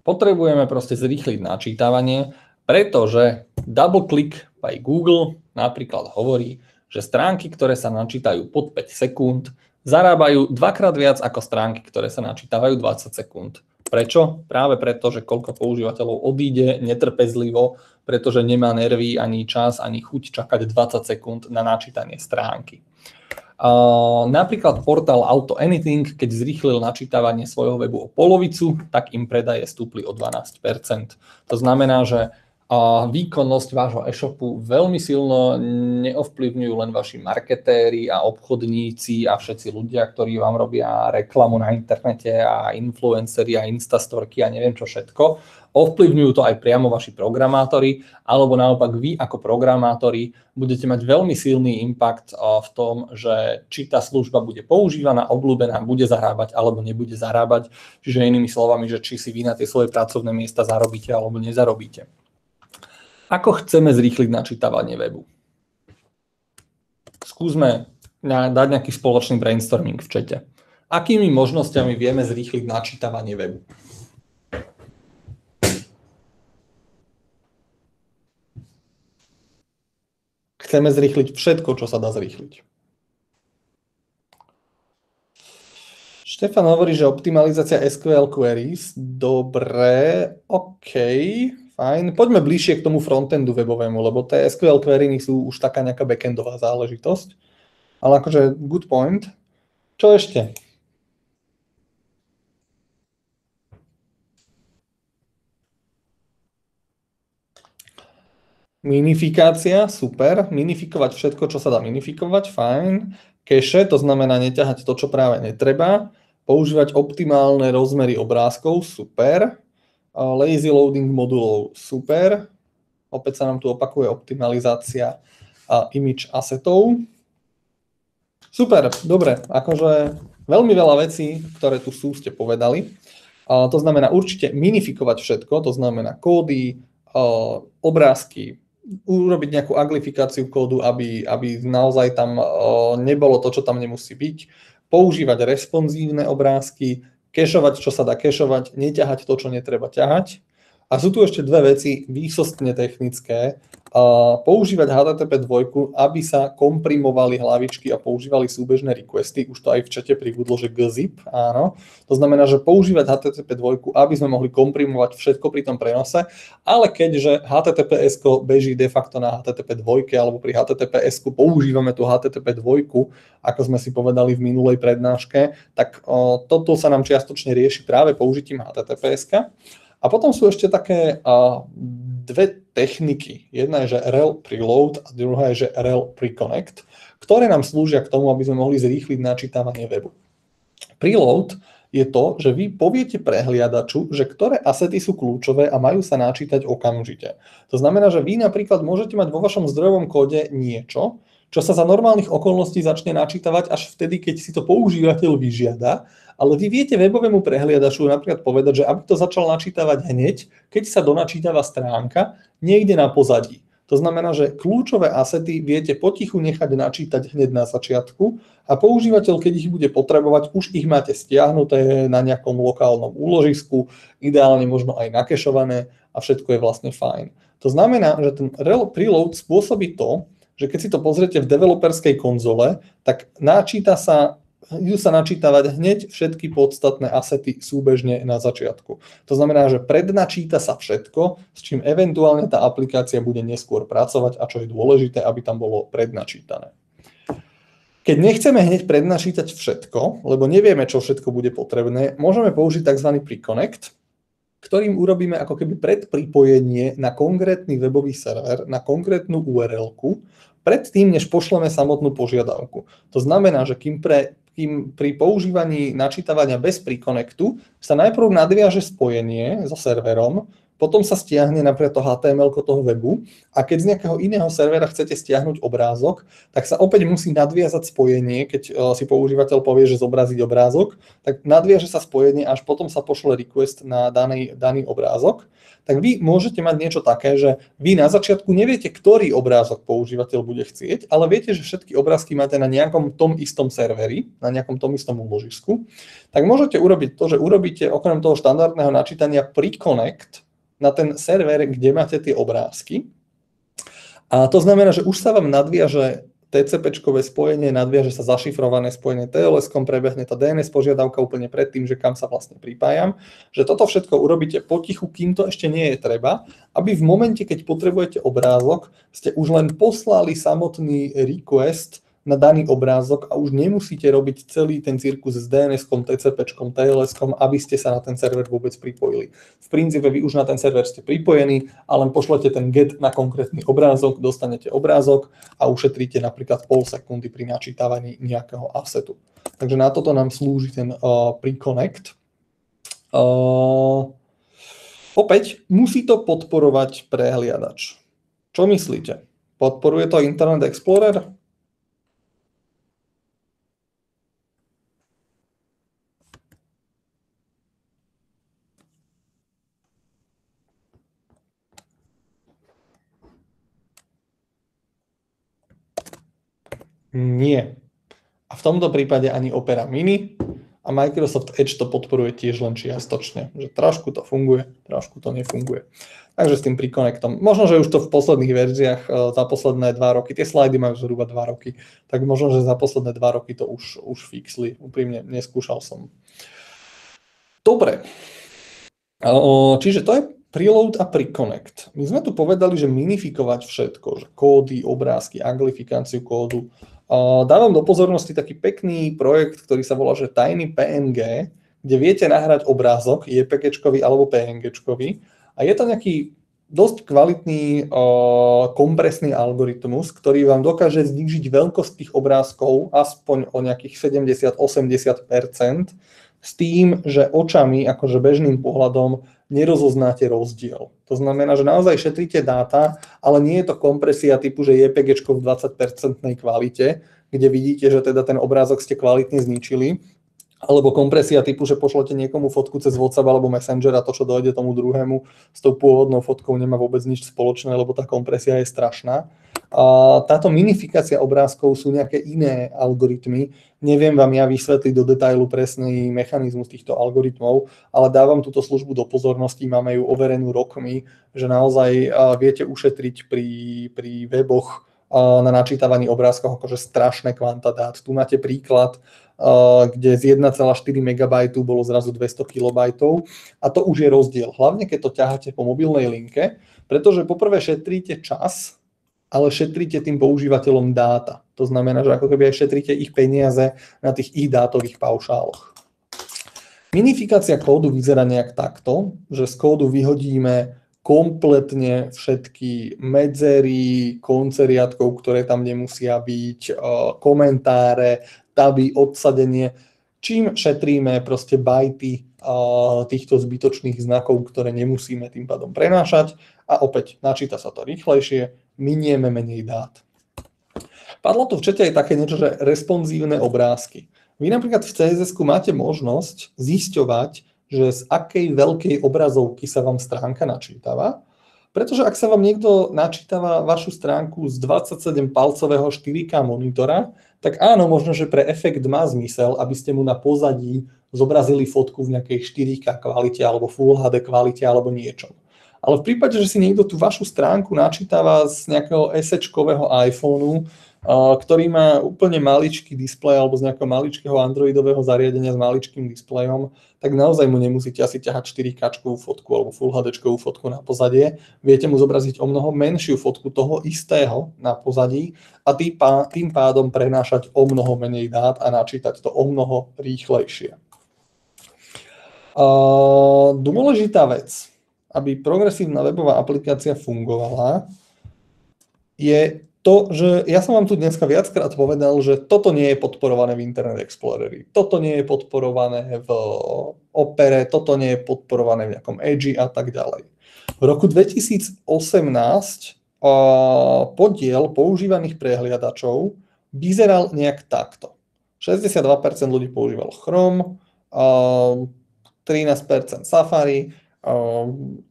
Potrebujeme proste zrýchliť načítavanie, pretože double click by Google napríklad hovorí, že stránky, ktoré sa načítajú pod 5 sekúnd, zarábajú dvakrát viac ako stránky, ktoré sa načítavajú 20 sekúnd. Prečo? Práve preto, že koľko používateľov odíde netrpezlivo, pretože nemá nervy, ani čas, ani chuť čakať 20 sekúnd na načítanie stránky. Uh, napríklad portál Auto Anything, keď zrýchlil načítavanie svojho webu o polovicu, tak im predaje stúpli o 12%. To znamená, že a výkonnosť vášho e-shopu veľmi silno neovplyvňujú len vaši marketéri a obchodníci a všetci ľudia, ktorí vám robia reklamu na internete a influenceri a instastorky a neviem čo všetko. Ovplyvňujú to aj priamo vaši programátori, alebo naopak vy ako programátori budete mať veľmi silný impact v tom, že či tá služba bude používaná, obľúbená, bude zarábať alebo nebude zarábať. Čiže inými slovami, že či si vy na tie svoje pracovné miesta zarobíte alebo nezarobíte. Ako chceme zrýchliť načítavanie webu? Skúsme dať nejaký spoločný brainstorming v čete. Akými možnosťami vieme zrýchliť načítavanie webu? Chceme zrýchliť všetko, čo sa dá zrýchliť. Štefan hovorí, že optimalizácia SQL queries. Dobre, OK. Fajn. Poďme bližšie k tomu frontendu webovému, lebo tie SQL query sú už taká nejaká backendová záležitosť. Ale akože good point. Čo ešte? Minifikácia, super. Minifikovať všetko, čo sa dá minifikovať, fajn. Cache, to znamená neťahať to, čo práve netreba. Používať optimálne rozmery obrázkov, super lazy loading modulov super. Opäť sa nám tu opakuje optimalizácia image assetov. Super, dobre, akože veľmi veľa vecí, ktoré tu sú, ste povedali. To znamená určite minifikovať všetko, to znamená kódy, obrázky, urobiť nejakú aglifikáciu kódu, aby, aby naozaj tam nebolo to, čo tam nemusí byť, používať responsívne obrázky, kešovať, čo sa dá kešovať, neťahať to, čo netreba ťahať. A sú tu ešte dve veci výsostne technické. Používať HTTP 2, aby sa komprimovali hlavičky a používali súbežné requesty. Už to aj v čete pribudlo, že gzip, áno. To znamená, že používať HTTP 2, aby sme mohli komprimovať všetko pri tom prenose, ale keďže HTTPS beží de facto na HTTP 2, alebo pri HTTPS používame tú HTTP 2, ako sme si povedali v minulej prednáške, tak uh, toto sa nám čiastočne rieši práve použitím HTTPS. A potom sú ešte také uh, dve techniky. Jedna je, že rel preload a druhá je, že rel preconnect, ktoré nám slúžia k tomu, aby sme mohli zrýchliť načítavanie webu. Preload je to, že vy poviete prehliadaču, že ktoré asety sú kľúčové a majú sa načítať okamžite. To znamená, že vy napríklad môžete mať vo vašom zdrojovom kóde niečo, čo sa za normálnych okolností začne načítavať až vtedy, keď si to používateľ vyžiada, ale vy viete webovému prehliadaču napríklad povedať, že aby to začal načítavať hneď, keď sa donačítava stránka niekde na pozadí. To znamená, že kľúčové asety viete potichu nechať načítať hneď na začiatku a používateľ, keď ich bude potrebovať, už ich máte stiahnuté na nejakom lokálnom úložisku, ideálne možno aj nakešované a všetko je vlastne fajn. To znamená, že ten preload spôsobí to, že keď si to pozriete v developerskej konzole, tak načíta sa idú sa načítavať hneď všetky podstatné asety súbežne na začiatku. To znamená, že prednačíta sa všetko, s čím eventuálne tá aplikácia bude neskôr pracovať a čo je dôležité, aby tam bolo prednačítané. Keď nechceme hneď prednačítať všetko, lebo nevieme, čo všetko bude potrebné, môžeme použiť tzv. preconnect, ktorým urobíme ako keby predpripojenie na konkrétny webový server, na konkrétnu URL-ku, predtým, než pošleme samotnú požiadavku. To znamená, že kým pre kým pri používaní načítavania bez preconnectu sa najprv nadviaže spojenie so serverom, potom sa stiahne napríklad to HTML toho webu a keď z nejakého iného servera chcete stiahnuť obrázok, tak sa opäť musí nadviazať spojenie, keď e, si používateľ povie, že zobraziť obrázok, tak nadviaže sa spojenie, až potom sa pošle request na daný, daný obrázok. Tak vy môžete mať niečo také, že vy na začiatku neviete, ktorý obrázok používateľ bude chcieť, ale viete, že všetky obrázky máte na nejakom tom istom serveri, na nejakom tom istom úložisku, tak môžete urobiť to, že urobíte okrem toho štandardného načítania pre-connect na ten server, kde máte tie obrázky. A to znamená, že už sa vám nadviaže TCP-čkové spojenie, nadviaže sa zašifrované spojenie TLS-kom, prebehne tá DNS požiadavka úplne predtým, že kam sa vlastne pripájam, že toto všetko urobíte potichu, kým to ešte nie je treba, aby v momente, keď potrebujete obrázok, ste už len poslali samotný request na daný obrázok a už nemusíte robiť celý ten cirkus s DNS-kom, TCP-čkom, TLS-kom, aby ste sa na ten server vôbec pripojili. V princípe vy už na ten server ste pripojení a len pošlete ten get na konkrétny obrázok, dostanete obrázok a ušetríte napríklad pol sekundy pri načítavaní nejakého assetu. Takže na toto nám slúži ten uh, pre-connect. Uh, opäť musí to podporovať prehliadač. Čo myslíte? Podporuje to Internet Explorer? Nie. A v tomto prípade ani Opera Mini a Microsoft Edge to podporuje tiež len čiastočne. Že trošku to funguje, trošku to nefunguje. Takže s tým preconnectom. Možno, že už to v posledných verziách e, za posledné dva roky, tie slajdy majú zhruba dva roky, tak možno, že za posledné dva roky to už, už fixli. Úprimne neskúšal som. Dobre. Čiže to je preload a preconnect. My sme tu povedali, že minifikovať všetko, že kódy, obrázky, anglifikáciu kódu, Dávam do pozornosti taký pekný projekt, ktorý sa volá že Tiny PNG, kde viete nahrať obrázok, JPG alebo PNG. A je to nejaký dosť kvalitný uh, kompresný algoritmus, ktorý vám dokáže znižiť veľkosť tých obrázkov aspoň o nejakých 70-80% s tým, že očami, akože bežným pohľadom, nerozoznáte rozdiel. To znamená, že naozaj šetríte dáta, ale nie je to kompresia typu, že JPG v 20% kvalite, kde vidíte, že teda ten obrázok ste kvalitne zničili, alebo kompresia typu, že pošlete niekomu fotku cez WhatsApp alebo Messenger a to, čo dojde tomu druhému s tou pôvodnou fotkou nemá vôbec nič spoločné, lebo tá kompresia je strašná. Táto minifikácia obrázkov sú nejaké iné algoritmy. Neviem vám ja vysvetliť do detailu presný mechanizmus týchto algoritmov, ale dávam túto službu do pozornosti, máme ju overenú rokmi, že naozaj viete ušetriť pri, pri weboch na načítavaní obrázkov akože strašné kvanta dát. Tu máte príklad, kde z 1,4 MB bolo zrazu 200 KB a to už je rozdiel. Hlavne keď to ťaháte po mobilnej linke, pretože poprvé šetríte čas, ale šetríte tým používateľom dáta. To znamená, že ako keby aj šetríte ich peniaze na tých ich dátových paušáloch. Minifikácia kódu vyzerá nejak takto, že z kódu vyhodíme kompletne všetky medzery, konce riadkov, ktoré tam nemusia byť, e, komentáre, taby, odsadenie, čím šetríme proste bajty e, týchto zbytočných znakov, ktoré nemusíme tým pádom prenášať a opäť načíta sa to rýchlejšie, minieme menej dát. Padlo tu v čete aj také niečo, že responsívne obrázky. Vy napríklad v css máte možnosť zisťovať, že z akej veľkej obrazovky sa vám stránka načítava, pretože ak sa vám niekto načítava vašu stránku z 27-palcového 4K monitora, tak áno, možno, že pre efekt má zmysel, aby ste mu na pozadí zobrazili fotku v nejakej 4K kvalite alebo Full HD kvalite alebo niečom. Ale v prípade, že si niekto tú vašu stránku načítava z nejakého SEčkového iPhoneu, ktorý má úplne maličký displej alebo z nejakého maličkého androidového zariadenia s maličkým displejom, tak naozaj mu nemusíte asi ťahať 4K fotku alebo Full HD fotku na pozadie. Viete mu zobraziť o mnoho menšiu fotku toho istého na pozadí a tým pádom prenášať o mnoho menej dát a načítať to o mnoho rýchlejšie. Dôležitá vec, aby progresívna webová aplikácia fungovala, je to, že ja som vám tu dneska viackrát povedal, že toto nie je podporované v Internet Exploreri, toto nie je podporované v Opere, toto nie je podporované v nejakom Edge a tak ďalej. V roku 2018 podiel používaných prehliadačov vyzeral nejak takto. 62% ľudí používalo Chrome, 13% Safari,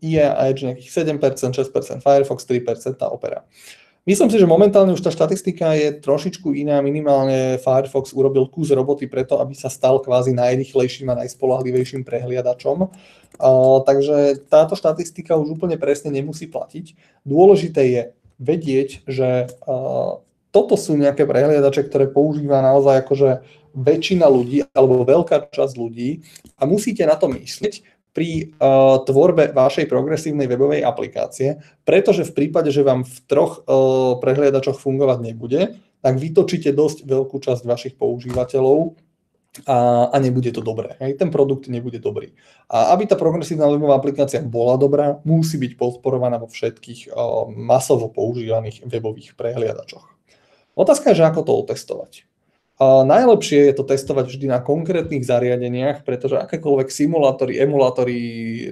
IE a Edge nejakých 7%, 6% Firefox, 3% Opera. Myslím si, že momentálne už tá štatistika je trošičku iná. Minimálne Firefox urobil kus roboty preto, aby sa stal kvázi najrychlejším a najspolahlivejším prehliadačom. Takže táto štatistika už úplne presne nemusí platiť. Dôležité je vedieť, že toto sú nejaké prehliadače, ktoré používa naozaj akože väčšina ľudí alebo veľká časť ľudí a musíte na to myslieť, pri uh, tvorbe vašej progresívnej webovej aplikácie, pretože v prípade, že vám v troch uh, prehliadačoch fungovať nebude, tak vytočíte dosť veľkú časť vašich používateľov a, a nebude to dobré. Hej, ten produkt nebude dobrý. A aby tá progresívna webová aplikácia bola dobrá, musí byť podporovaná vo všetkých uh, masovo používaných webových prehliadačoch. Otázka je, že ako to otestovať. Najlepšie je to testovať vždy na konkrétnych zariadeniach, pretože akékoľvek simulátory, emulátory,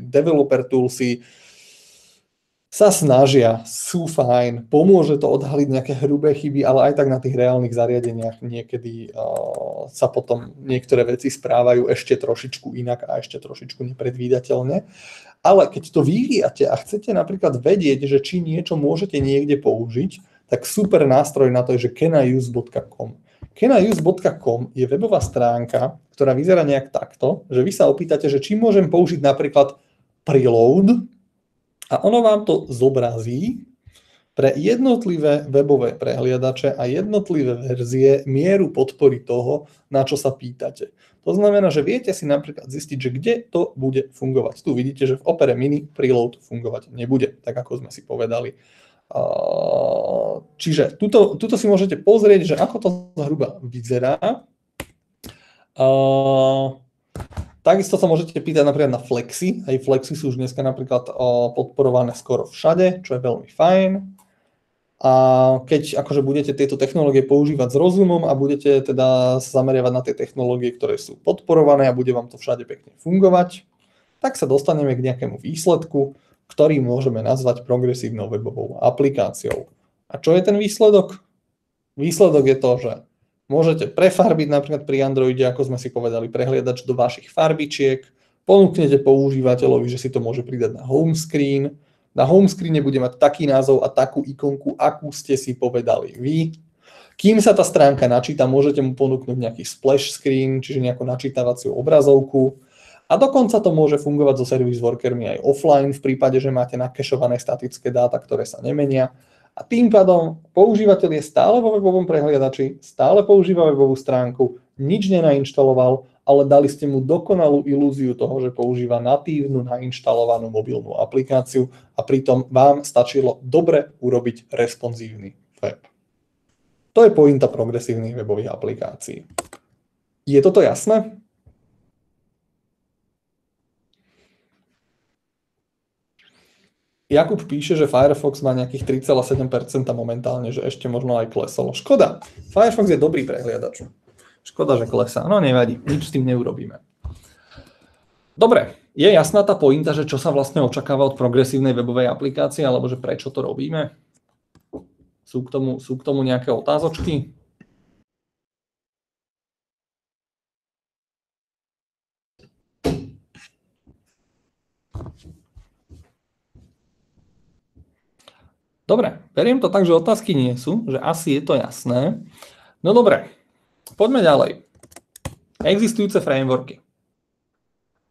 developer toolsy sa snažia, sú fajn, pomôže to odhaliť nejaké hrubé chyby, ale aj tak na tých reálnych zariadeniach niekedy uh, sa potom niektoré veci správajú ešte trošičku inak a ešte trošičku nepredvídateľne. Ale keď to vyvíjate a chcete napríklad vedieť, že či niečo môžete niekde použiť, tak super nástroj na to je, že caniuse.com je webová stránka, ktorá vyzerá nejak takto, že vy sa opýtate, že či môžem použiť napríklad preload a ono vám to zobrazí pre jednotlivé webové prehliadače a jednotlivé verzie mieru podpory toho, na čo sa pýtate. To znamená, že viete si napríklad zistiť, že kde to bude fungovať. Tu vidíte, že v Opere Mini preload fungovať nebude, tak ako sme si povedali. Čiže tuto, tuto si môžete pozrieť, že ako to zhruba vyzerá. Takisto sa môžete pýtať napríklad na Flexy. Aj Flexy sú už dneska napríklad podporované skoro všade, čo je veľmi fajn. A keď akože budete tieto technológie používať s rozumom a budete teda zameriavať na tie technológie, ktoré sú podporované a bude vám to všade pekne fungovať, tak sa dostaneme k nejakému výsledku, ktorý môžeme nazvať progresívnou webovou aplikáciou. A čo je ten výsledok? Výsledok je to, že môžete prefarbiť napríklad pri Androide, ako sme si povedali, prehliadač do vašich farbičiek, ponúknete používateľovi, že si to môže pridať na home screen, na home screene bude mať taký názov a takú ikonku, akú ste si povedali vy. Kým sa tá stránka načíta, môžete mu ponúknuť nejaký splash screen, čiže nejakú načítavaciu obrazovku a dokonca to môže fungovať so service workermi aj offline v prípade, že máte nakešované statické dáta, ktoré sa nemenia. A tým pádom používateľ je stále vo webovom prehliadači, stále používa webovú stránku, nič nenainštaloval, ale dali ste mu dokonalú ilúziu toho, že používa natívnu nainštalovanú mobilnú aplikáciu a pritom vám stačilo dobre urobiť responsívny web. To je pointa progresívnych webových aplikácií. Je toto jasné? Jakub píše, že Firefox má nejakých 3,7% momentálne, že ešte možno aj klesol. Škoda. Firefox je dobrý prehliadač. Škoda, že klesá. No nevadí, nič s tým neurobíme. Dobre, je jasná tá pointa, že čo sa vlastne očakáva od progresívnej webovej aplikácie, alebo že prečo to robíme? Sú k tomu, sú k tomu nejaké otázočky? Dobre, beriem to tak, že otázky nie sú, že asi je to jasné. No dobre, poďme ďalej. Existujúce frameworky.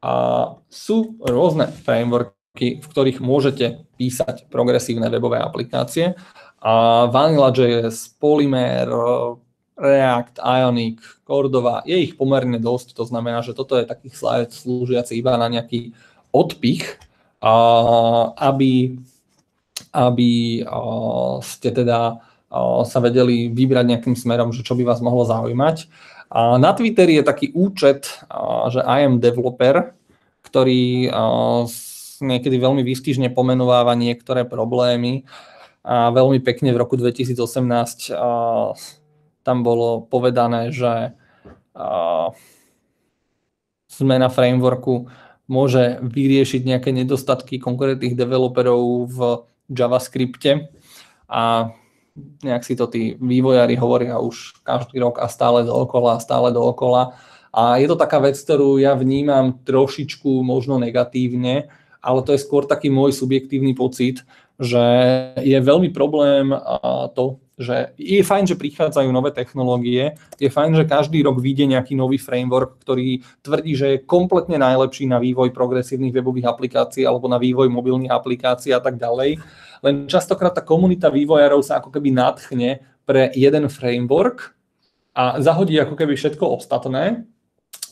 A sú rôzne frameworky, v ktorých môžete písať progresívne webové aplikácie. A Vanilla.js, Polymer, React, Ionic, Cordova, je ich pomerne dosť, to znamená, že toto je taký slide slúžiaci iba na nejaký odpich, aby aby ste teda sa vedeli vybrať nejakým smerom, že čo by vás mohlo zaujímať. Na Twitteri je taký účet, že I am developer, ktorý niekedy veľmi výstižne pomenováva niektoré problémy a veľmi pekne v roku 2018 tam bolo povedané, že zmena frameworku môže vyriešiť nejaké nedostatky konkrétnych developerov v JavaScripte a nejak si to tí vývojári hovoria už každý rok a stále dookola stále dookola. A je to taká vec, ktorú ja vnímam trošičku možno negatívne, ale to je skôr taký môj subjektívny pocit, že je veľmi problém to, že je fajn, že prichádzajú nové technológie, je fajn, že každý rok vyjde nejaký nový framework, ktorý tvrdí, že je kompletne najlepší na vývoj progresívnych webových aplikácií alebo na vývoj mobilných aplikácií a tak ďalej. Len častokrát tá komunita vývojárov sa ako keby nadchne pre jeden framework a zahodí ako keby všetko ostatné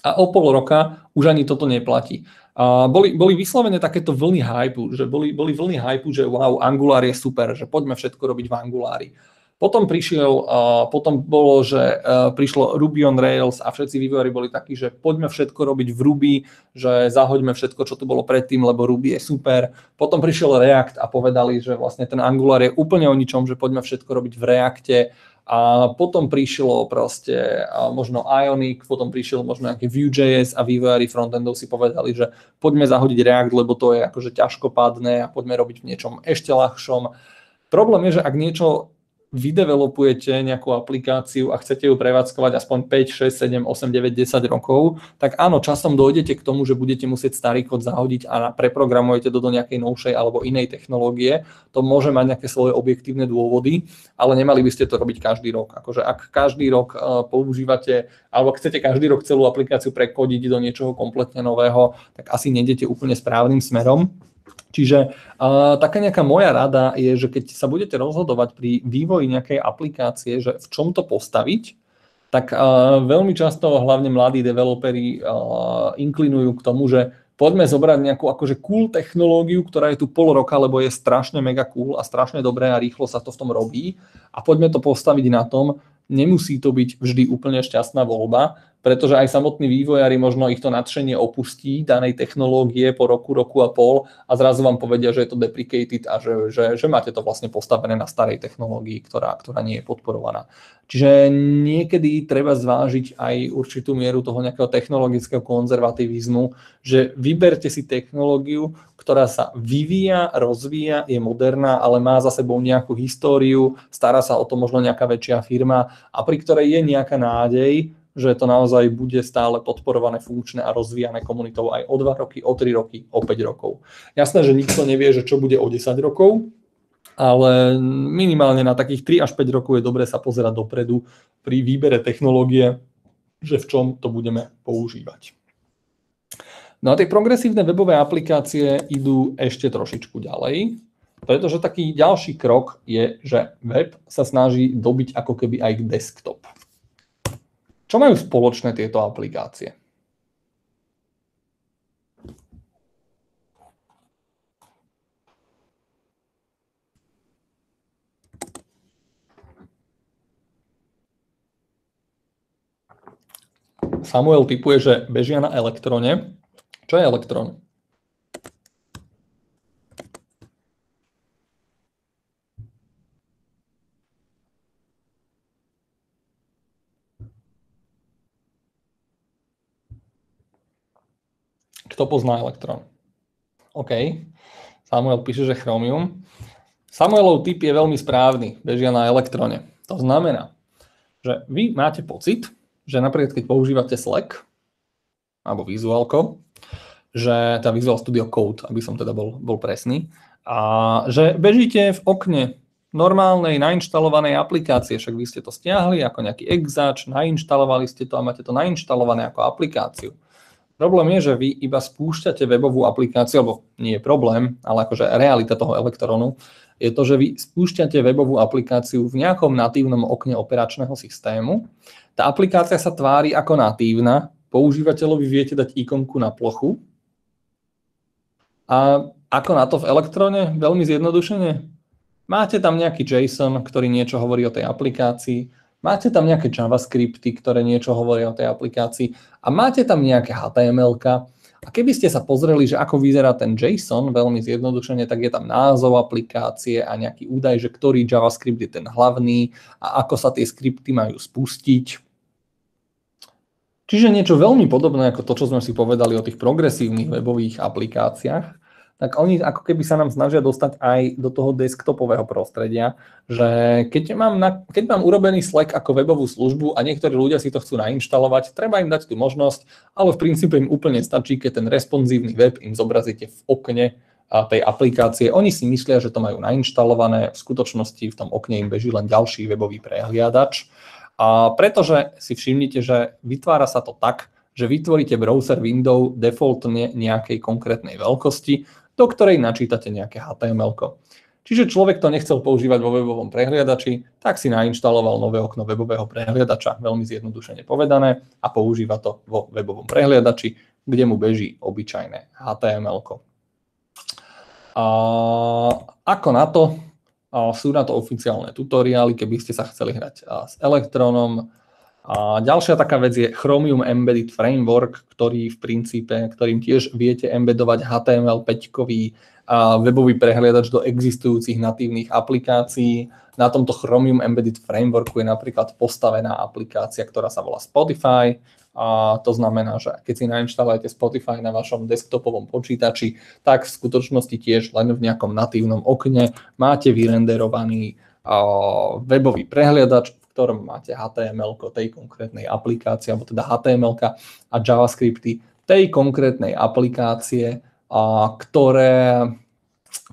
a o pol roka už ani toto neplatí. A boli, boli vyslovene takéto vlny hypu, že boli, boli vlny hypu, že wow, Angular je super, že poďme všetko robiť v Angulári. Potom prišiel, potom bolo, že prišlo Ruby on Rails a všetci vývojári boli takí, že poďme všetko robiť v Ruby, že zahoďme všetko, čo tu bolo predtým, lebo Ruby je super. Potom prišiel React a povedali, že vlastne ten Angular je úplne o ničom, že poďme všetko robiť v Reacte. A potom prišlo proste možno Ionic, potom prišiel možno nejaký Vue.js a vývojári frontendov si povedali, že poďme zahodiť React, lebo to je akože ťažkopádne a poďme robiť v niečom ešte ľahšom. Problém je, že ak niečo vydevelopujete nejakú aplikáciu a chcete ju prevádzkovať aspoň 5, 6, 7, 8, 9, 10 rokov, tak áno, časom dojdete k tomu, že budete musieť starý kód zahodiť a preprogramujete to do nejakej novšej alebo inej technológie. To môže mať nejaké svoje objektívne dôvody, ale nemali by ste to robiť každý rok. Akože ak každý rok uh, používate alebo chcete každý rok celú aplikáciu prekodiť do niečoho kompletne nového, tak asi nejdete úplne správnym smerom. Čiže uh, taká nejaká moja rada je, že keď sa budete rozhodovať pri vývoji nejakej aplikácie, že v čom to postaviť, tak uh, veľmi často hlavne mladí developeri uh, inklinujú k tomu, že poďme zobrať nejakú akože cool technológiu, ktorá je tu pol roka, lebo je strašne mega cool a strašne dobré a rýchlo sa to v tom robí a poďme to postaviť na tom, nemusí to byť vždy úplne šťastná voľba, pretože aj samotní vývojári možno ich to nadšenie opustí danej technológie po roku, roku a pol a zrazu vám povedia, že je to deprecated a že, že, že máte to vlastne postavené na starej technológii, ktorá, ktorá nie je podporovaná. Čiže niekedy treba zvážiť aj určitú mieru toho nejakého technologického konzervativizmu, že vyberte si technológiu, ktorá sa vyvíja, rozvíja, je moderná, ale má za sebou nejakú históriu, stará sa o to možno nejaká väčšia firma a pri ktorej je nejaká nádej, že to naozaj bude stále podporované, funkčné a rozvíjane komunitou aj o 2 roky, o 3 roky, o 5 rokov. Jasné, že nikto nevie, že čo bude o 10 rokov, ale minimálne na takých 3 až 5 rokov je dobré sa pozerať dopredu pri výbere technológie, že v čom to budeme používať. No a tie progresívne webové aplikácie idú ešte trošičku ďalej, pretože taký ďalší krok je, že web sa snaží dobiť ako keby aj k desktop. Čo majú spoločné tieto aplikácie? Samuel typuje, že bežia na elektrone. Čo je elektrón? Kto pozná elektrón? OK. Samuel píše, že Chromium. Samuelov typ je veľmi správny, bežia na elektrone. To znamená, že vy máte pocit, že napríklad keď používate Slack alebo Visualko, že tá Visual Studio Code, aby som teda bol, bol presný, a že bežíte v okne normálnej nainštalovanej aplikácie, však vy ste to stiahli ako nejaký exač, nainštalovali ste to a máte to nainštalované ako aplikáciu. Problém je, že vy iba spúšťate webovú aplikáciu, alebo nie je problém, ale akože realita toho elektrónu je to, že vy spúšťate webovú aplikáciu v nejakom natívnom okne operačného systému. Tá aplikácia sa tvári ako natívna, používateľovi viete dať ikonku na plochu. A ako na to v elektróne? Veľmi zjednodušene. Máte tam nejaký JSON, ktorý niečo hovorí o tej aplikácii, máte tam nejaké JavaScripty, ktoré niečo hovoria o tej aplikácii a máte tam nejaké HTML. A keby ste sa pozreli, že ako vyzerá ten JSON, veľmi zjednodušene, tak je tam názov aplikácie a nejaký údaj, že ktorý JavaScript je ten hlavný a ako sa tie skripty majú spustiť. Čiže niečo veľmi podobné ako to, čo sme si povedali o tých progresívnych webových aplikáciách, tak oni ako keby sa nám snažia dostať aj do toho desktopového prostredia, že keď mám, na, keď mám urobený Slack ako webovú službu a niektorí ľudia si to chcú nainštalovať, treba im dať tú možnosť, ale v princípe im úplne stačí, keď ten responsívny web im zobrazíte v okne tej aplikácie. Oni si myslia, že to majú nainštalované, v skutočnosti v tom okne im beží len ďalší webový prehliadač. A pretože si všimnite, že vytvára sa to tak, že vytvoríte browser window defaultne nejakej konkrétnej veľkosti, do ktorej načítate nejaké HTML. Čiže človek to nechcel používať vo webovom prehliadači, tak si nainštaloval nové okno webového prehliadača, veľmi zjednodušene povedané, a používa to vo webovom prehliadači, kde mu beží obyčajné HTML. A ako na to? Sú na to oficiálne tutoriály, keby ste sa chceli hrať s elektrónom, a ďalšia taká vec je Chromium Embedded Framework, ktorý v princípe, ktorým tiež viete embedovať HTML5 webový prehliadač do existujúcich natívnych aplikácií. Na tomto Chromium Embedded Frameworku je napríklad postavená aplikácia, ktorá sa volá Spotify. A to znamená, že keď si nainštalujete Spotify na vašom desktopovom počítači, tak v skutočnosti tiež len v nejakom natívnom okne máte vyrenderovaný webový prehliadač, ktorom máte HTML tej konkrétnej aplikácie, alebo teda HTML a JavaScripty tej konkrétnej aplikácie, a ktoré,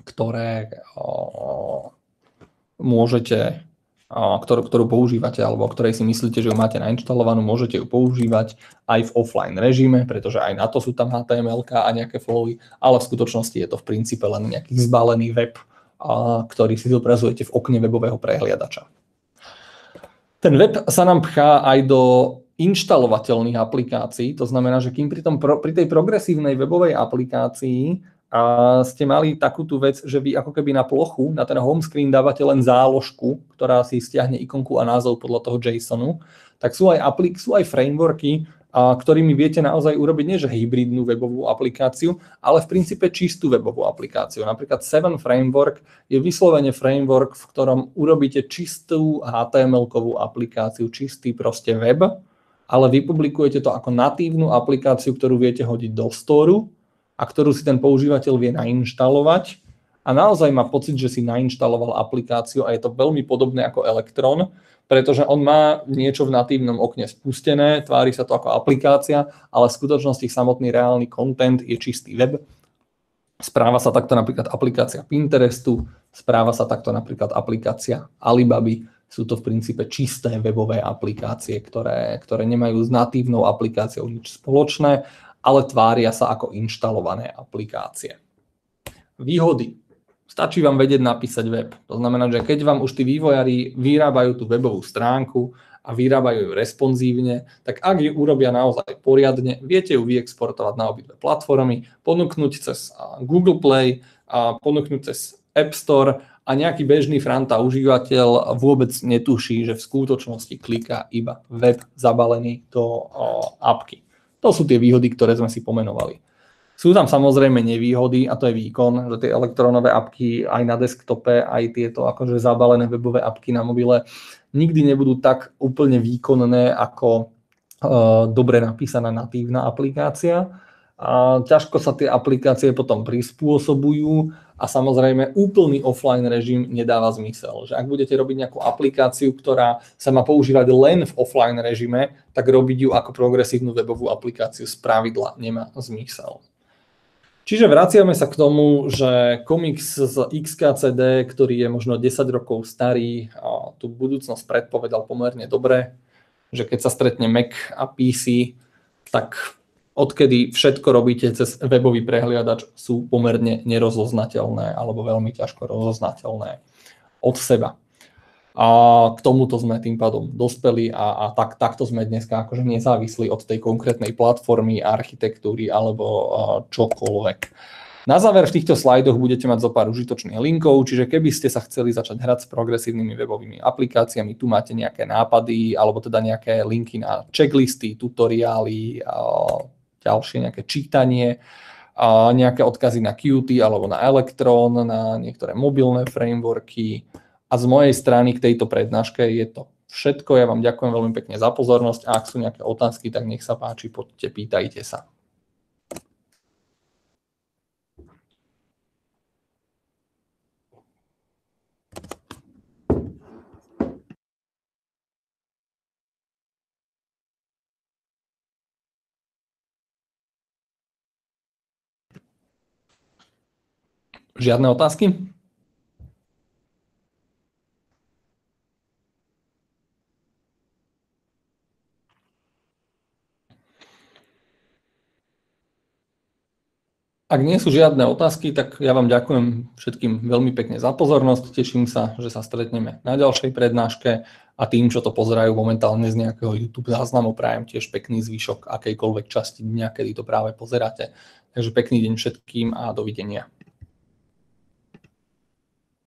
ktoré a, môžete, ktorú, ktorú používate, alebo ktorej si myslíte, že ju máte nainštalovanú, môžete ju používať aj v offline režime, pretože aj na to sú tam HTML a nejaké flowy, ale v skutočnosti je to v princípe len nejaký zbalený web, a, ktorý si zobrazujete v okne webového prehliadača. Ten web sa nám pchá aj do inštalovateľných aplikácií, to znamená, že kým pri, tom, pri tej progresívnej webovej aplikácii a ste mali takú tú vec, že vy ako keby na plochu, na ten home screen dávate len záložku, ktorá si stiahne ikonku a názov podľa toho JSONu, tak sú aj, aplik, sú aj frameworky, ktorými viete naozaj urobiť nie že hybridnú webovú aplikáciu, ale v princípe čistú webovú aplikáciu. Napríklad 7 Framework je vyslovene framework, v ktorom urobíte čistú HTML-kovú aplikáciu, čistý proste web, ale vy publikujete to ako natívnu aplikáciu, ktorú viete hodiť do storu a ktorú si ten používateľ vie nainštalovať a naozaj má pocit, že si nainštaloval aplikáciu a je to veľmi podobné ako Electron, pretože on má niečo v natívnom okne spustené, tvári sa to ako aplikácia, ale v skutočnosti samotný reálny content je čistý web. Správa sa takto napríklad aplikácia Pinterestu, správa sa takto napríklad aplikácia Alibaby. Sú to v princípe čisté webové aplikácie, ktoré, ktoré nemajú s natívnou aplikáciou nič spoločné, ale tvária sa ako inštalované aplikácie. Výhody Stačí vám vedieť napísať web. To znamená, že keď vám už tí vývojári vyrábajú tú webovú stránku a vyrábajú ju responsívne, tak ak ju urobia naozaj poriadne, viete ju vyexportovať na obidve platformy, ponúknuť cez Google Play, a ponúknuť cez App Store a nejaký bežný franta užívateľ vôbec netuší, že v skutočnosti kliká iba web zabalený do apky. To sú tie výhody, ktoré sme si pomenovali. Sú tam samozrejme nevýhody a to je výkon, že tie elektrónové apky aj na desktope, aj tieto akože zabalené webové apky na mobile nikdy nebudú tak úplne výkonné ako uh, dobre napísaná natívna aplikácia. A ťažko sa tie aplikácie potom prispôsobujú a samozrejme úplný offline režim nedáva zmysel. Že ak budete robiť nejakú aplikáciu, ktorá sa má používať len v offline režime, tak robiť ju ako progresívnu webovú aplikáciu z pravidla nemá zmysel. Čiže vraciame sa k tomu, že komiks z XKCD, ktorý je možno 10 rokov starý, tú budúcnosť predpovedal pomerne dobre, že keď sa stretne Mac a PC, tak odkedy všetko robíte cez webový prehliadač, sú pomerne nerozoznateľné alebo veľmi ťažko rozoznateľné od seba. A k tomuto sme tým pádom dospeli a, a tak, takto sme dneska akože nezávisli od tej konkrétnej platformy, architektúry alebo čokoľvek. Na záver v týchto slajdoch budete mať zo pár užitočných linkov, čiže keby ste sa chceli začať hrať s progresívnymi webovými aplikáciami, tu máte nejaké nápady alebo teda nejaké linky na checklisty, tutoriály, ďalšie nejaké čítanie, nejaké odkazy na Qt alebo na Electron, na niektoré mobilné frameworky. A z mojej strany k tejto prednáške je to všetko. Ja vám ďakujem veľmi pekne za pozornosť a ak sú nejaké otázky, tak nech sa páči, poďte, pýtajte sa. Žiadne otázky? Ak nie sú žiadne otázky, tak ja vám ďakujem všetkým veľmi pekne za pozornosť. Teším sa, že sa stretneme na ďalšej prednáške a tým, čo to pozerajú momentálne z nejakého YouTube záznamu, prajem tiež pekný zvyšok akejkoľvek časti dňa, kedy to práve pozeráte. Takže pekný deň všetkým a dovidenia.